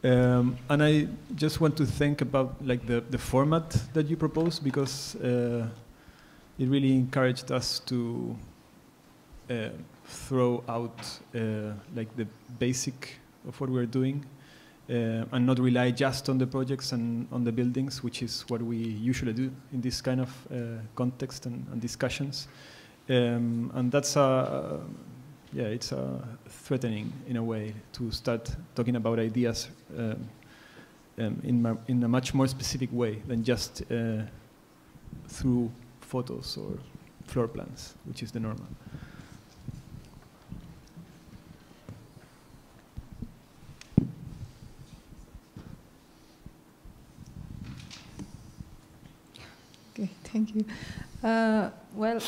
Um, and I just want to think about like the, the format that you proposed because uh, it really encouraged us to uh, throw out uh, like the basic of what we're doing uh, and not rely just on the projects and on the buildings, which is what we usually do in this kind of uh, context and, and discussions. Um, and that's a, yeah, it's uh, threatening in a way to start talking about ideas um, um, in, in a much more specific way than just uh, through photos or floor plans, which is the normal. Okay, thank you. Uh, well,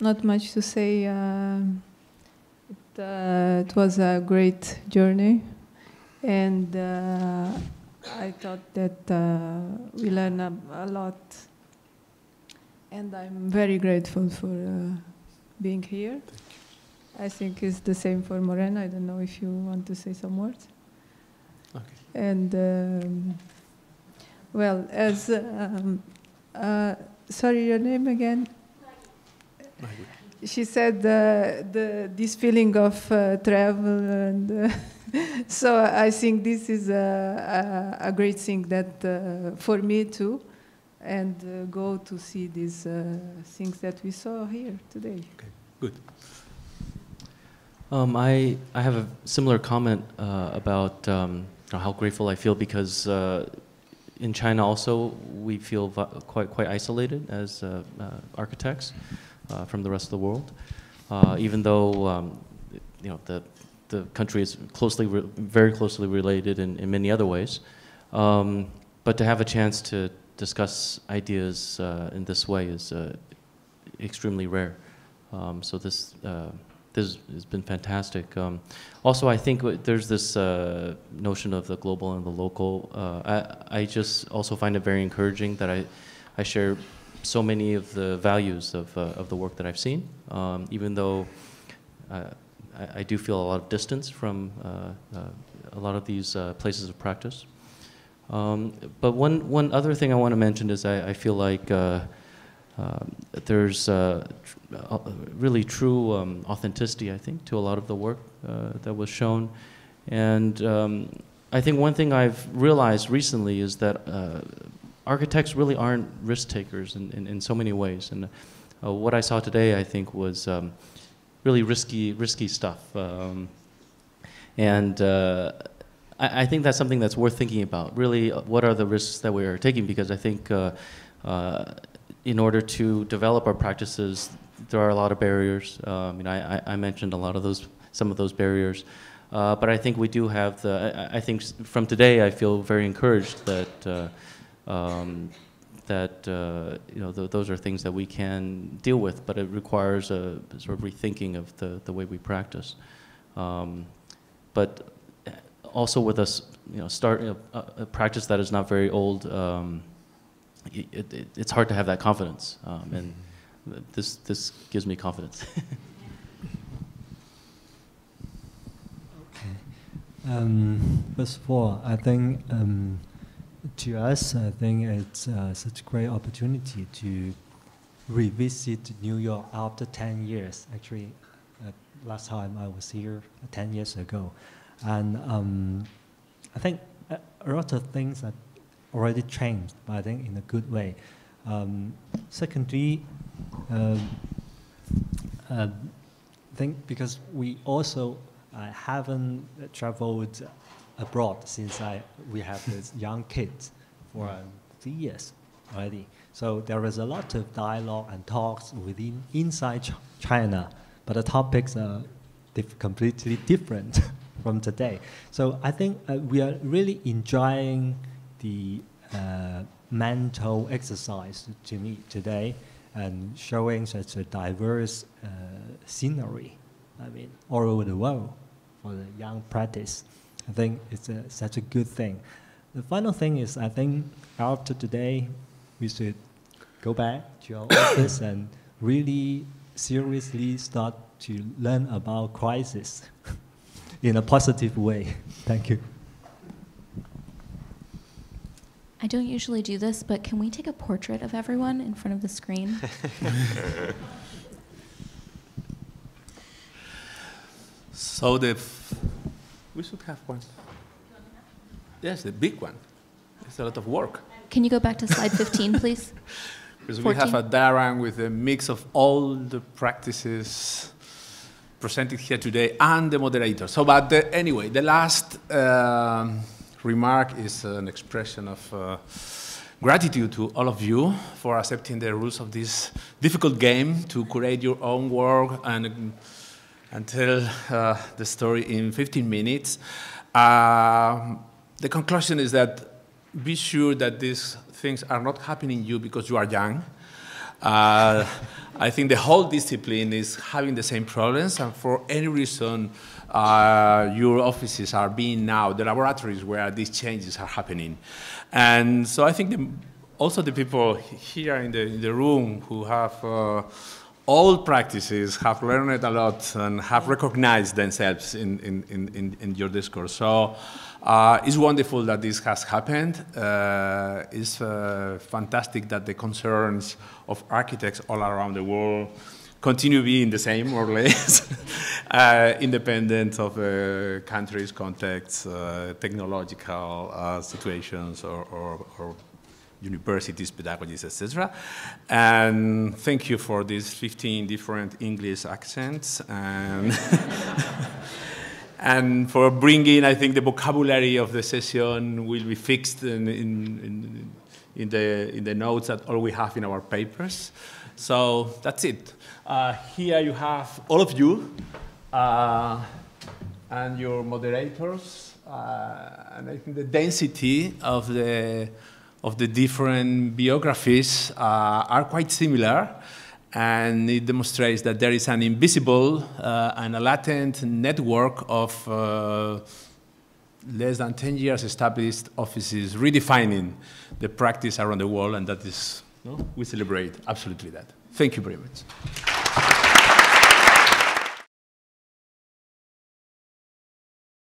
not much to say. Um, it, uh, it, was a great journey, and uh, I thought that uh, we learned a, a, lot. And I'm very grateful for uh, being here. I think it's the same for Morena. I don't know if you want to say some words. Okay. And um, well, as um, uh, sorry, your name again? She said uh, the, this feeling of uh, travel, and uh, so I think this is a, a, a great thing that uh, for me too, and uh, go to see these things that we saw here today. Okay, good. Um, I I have a similar comment about um, how grateful I feel because in China also we feel quite quite isolated as uh, uh, architects uh, from the rest of the world, even though um, you know the the country is closely very closely related in, in many other ways. Um, but to have a chance to discuss ideas in this way is extremely rare. Um, so this this has been fantastic. Um, also, I think there's this uh, notion of the global and the local. Uh, I, I just also find it very encouraging that I, I share so many of the values of, uh, of the work that I've seen, um, even though uh, I, I, do feel a lot of distance from uh, uh, a lot of these places of practice. Um, but one, one other thing I want to mention is I, I feel like um, there's uh, uh, really true um, authenticity, I think, to a lot of the work uh, that was shown. And um, I think one thing I've realized recently is that uh, architects really aren't risk takers in, in, in so many ways. And uh, what I saw today, I think, was um, really risky, risky stuff. Um, and uh, I, I, think that's something that's worth thinking about. Really, what are the risks that we are taking? Because I think in order to develop our practices, there are a lot of barriers. Uh, I mean, I, I, mentioned a lot of those, some of those barriers. Uh, but I think we do have the, I, I, think from today I feel very encouraged that, uh, um, that uh, you know, th those are things that we can deal with, but it requires a sort of rethinking of the, the way we practice. Um, but also with us, you know, start a, a, practice that is not very old, um, it, it, it's hard to have that confidence. Um, and this, this gives me confidence. okay. Um, first of all, I think um, to us, I think it's uh, such a great opportunity to revisit New York after 10 years. Actually, uh, last time I was here 10 years ago. And um, I think a lot of things that already changed, but I think in a good way. Um, secondly, uh, uh, I think because we also uh, haven't traveled abroad since I, we have these young kids for um, three years already. So there is a lot of dialogue and talks within inside Ch China, but the topics are dif completely different from today. So I think uh, we are really enjoying the uh, mental exercise to me today and showing such a diverse uh, scenery, I mean, all over the world for the young practice. I think it's a, such a good thing. The final thing is, I think after today, we should go back to our office and really seriously start to learn about crisis in a positive way. Thank you. I don't usually do this, but can we take a portrait of everyone in front of the screen? So the, f- we should have one. Yes, the big one. It's a lot of work. Can you go back to slide 15, please? Because we have a diagram with a mix of all the practices presented here today and the moderator. So, but the, anyway, the last um, remark is an expression of uh, gratitude to all of you for accepting the rules of this difficult game to create your own work and, and tell uh, the story in 15 minutes. Um the conclusion is that be sure that these things are not happening to you because you are young. Uh, I think the whole discipline is having the same problems, and for any reason, uh, your offices are being now the laboratories where these changes are happening. And so I think the, also the people here in the, in the room who have uh, old practices have learned a lot and have recognized themselves in, in, in, in, your discourse. So uh, it's wonderful that this has happened. Uh, it's uh, fantastic that the concerns of architects all around the world continue being the same, more or less, uh, independent of uh, countries, contexts, uh, technological uh, situations, or, or, or universities, pedagogies, etc. And thank you for these 15 different English accents. And and for bringing, I think the vocabulary of the session will be fixed in, in, in, in, the, in the notes that all we have in our papers. So that's it. Uh, here you have all of you uh, and your moderators. Uh, and I think the density of the, of the different biographies uh, are quite similar and it demonstrates that there is an invisible uh, and a latent network of uh, less than 10 years established offices redefining the practice around the world, and that is, no, we celebrate absolutely that. Thank you very much.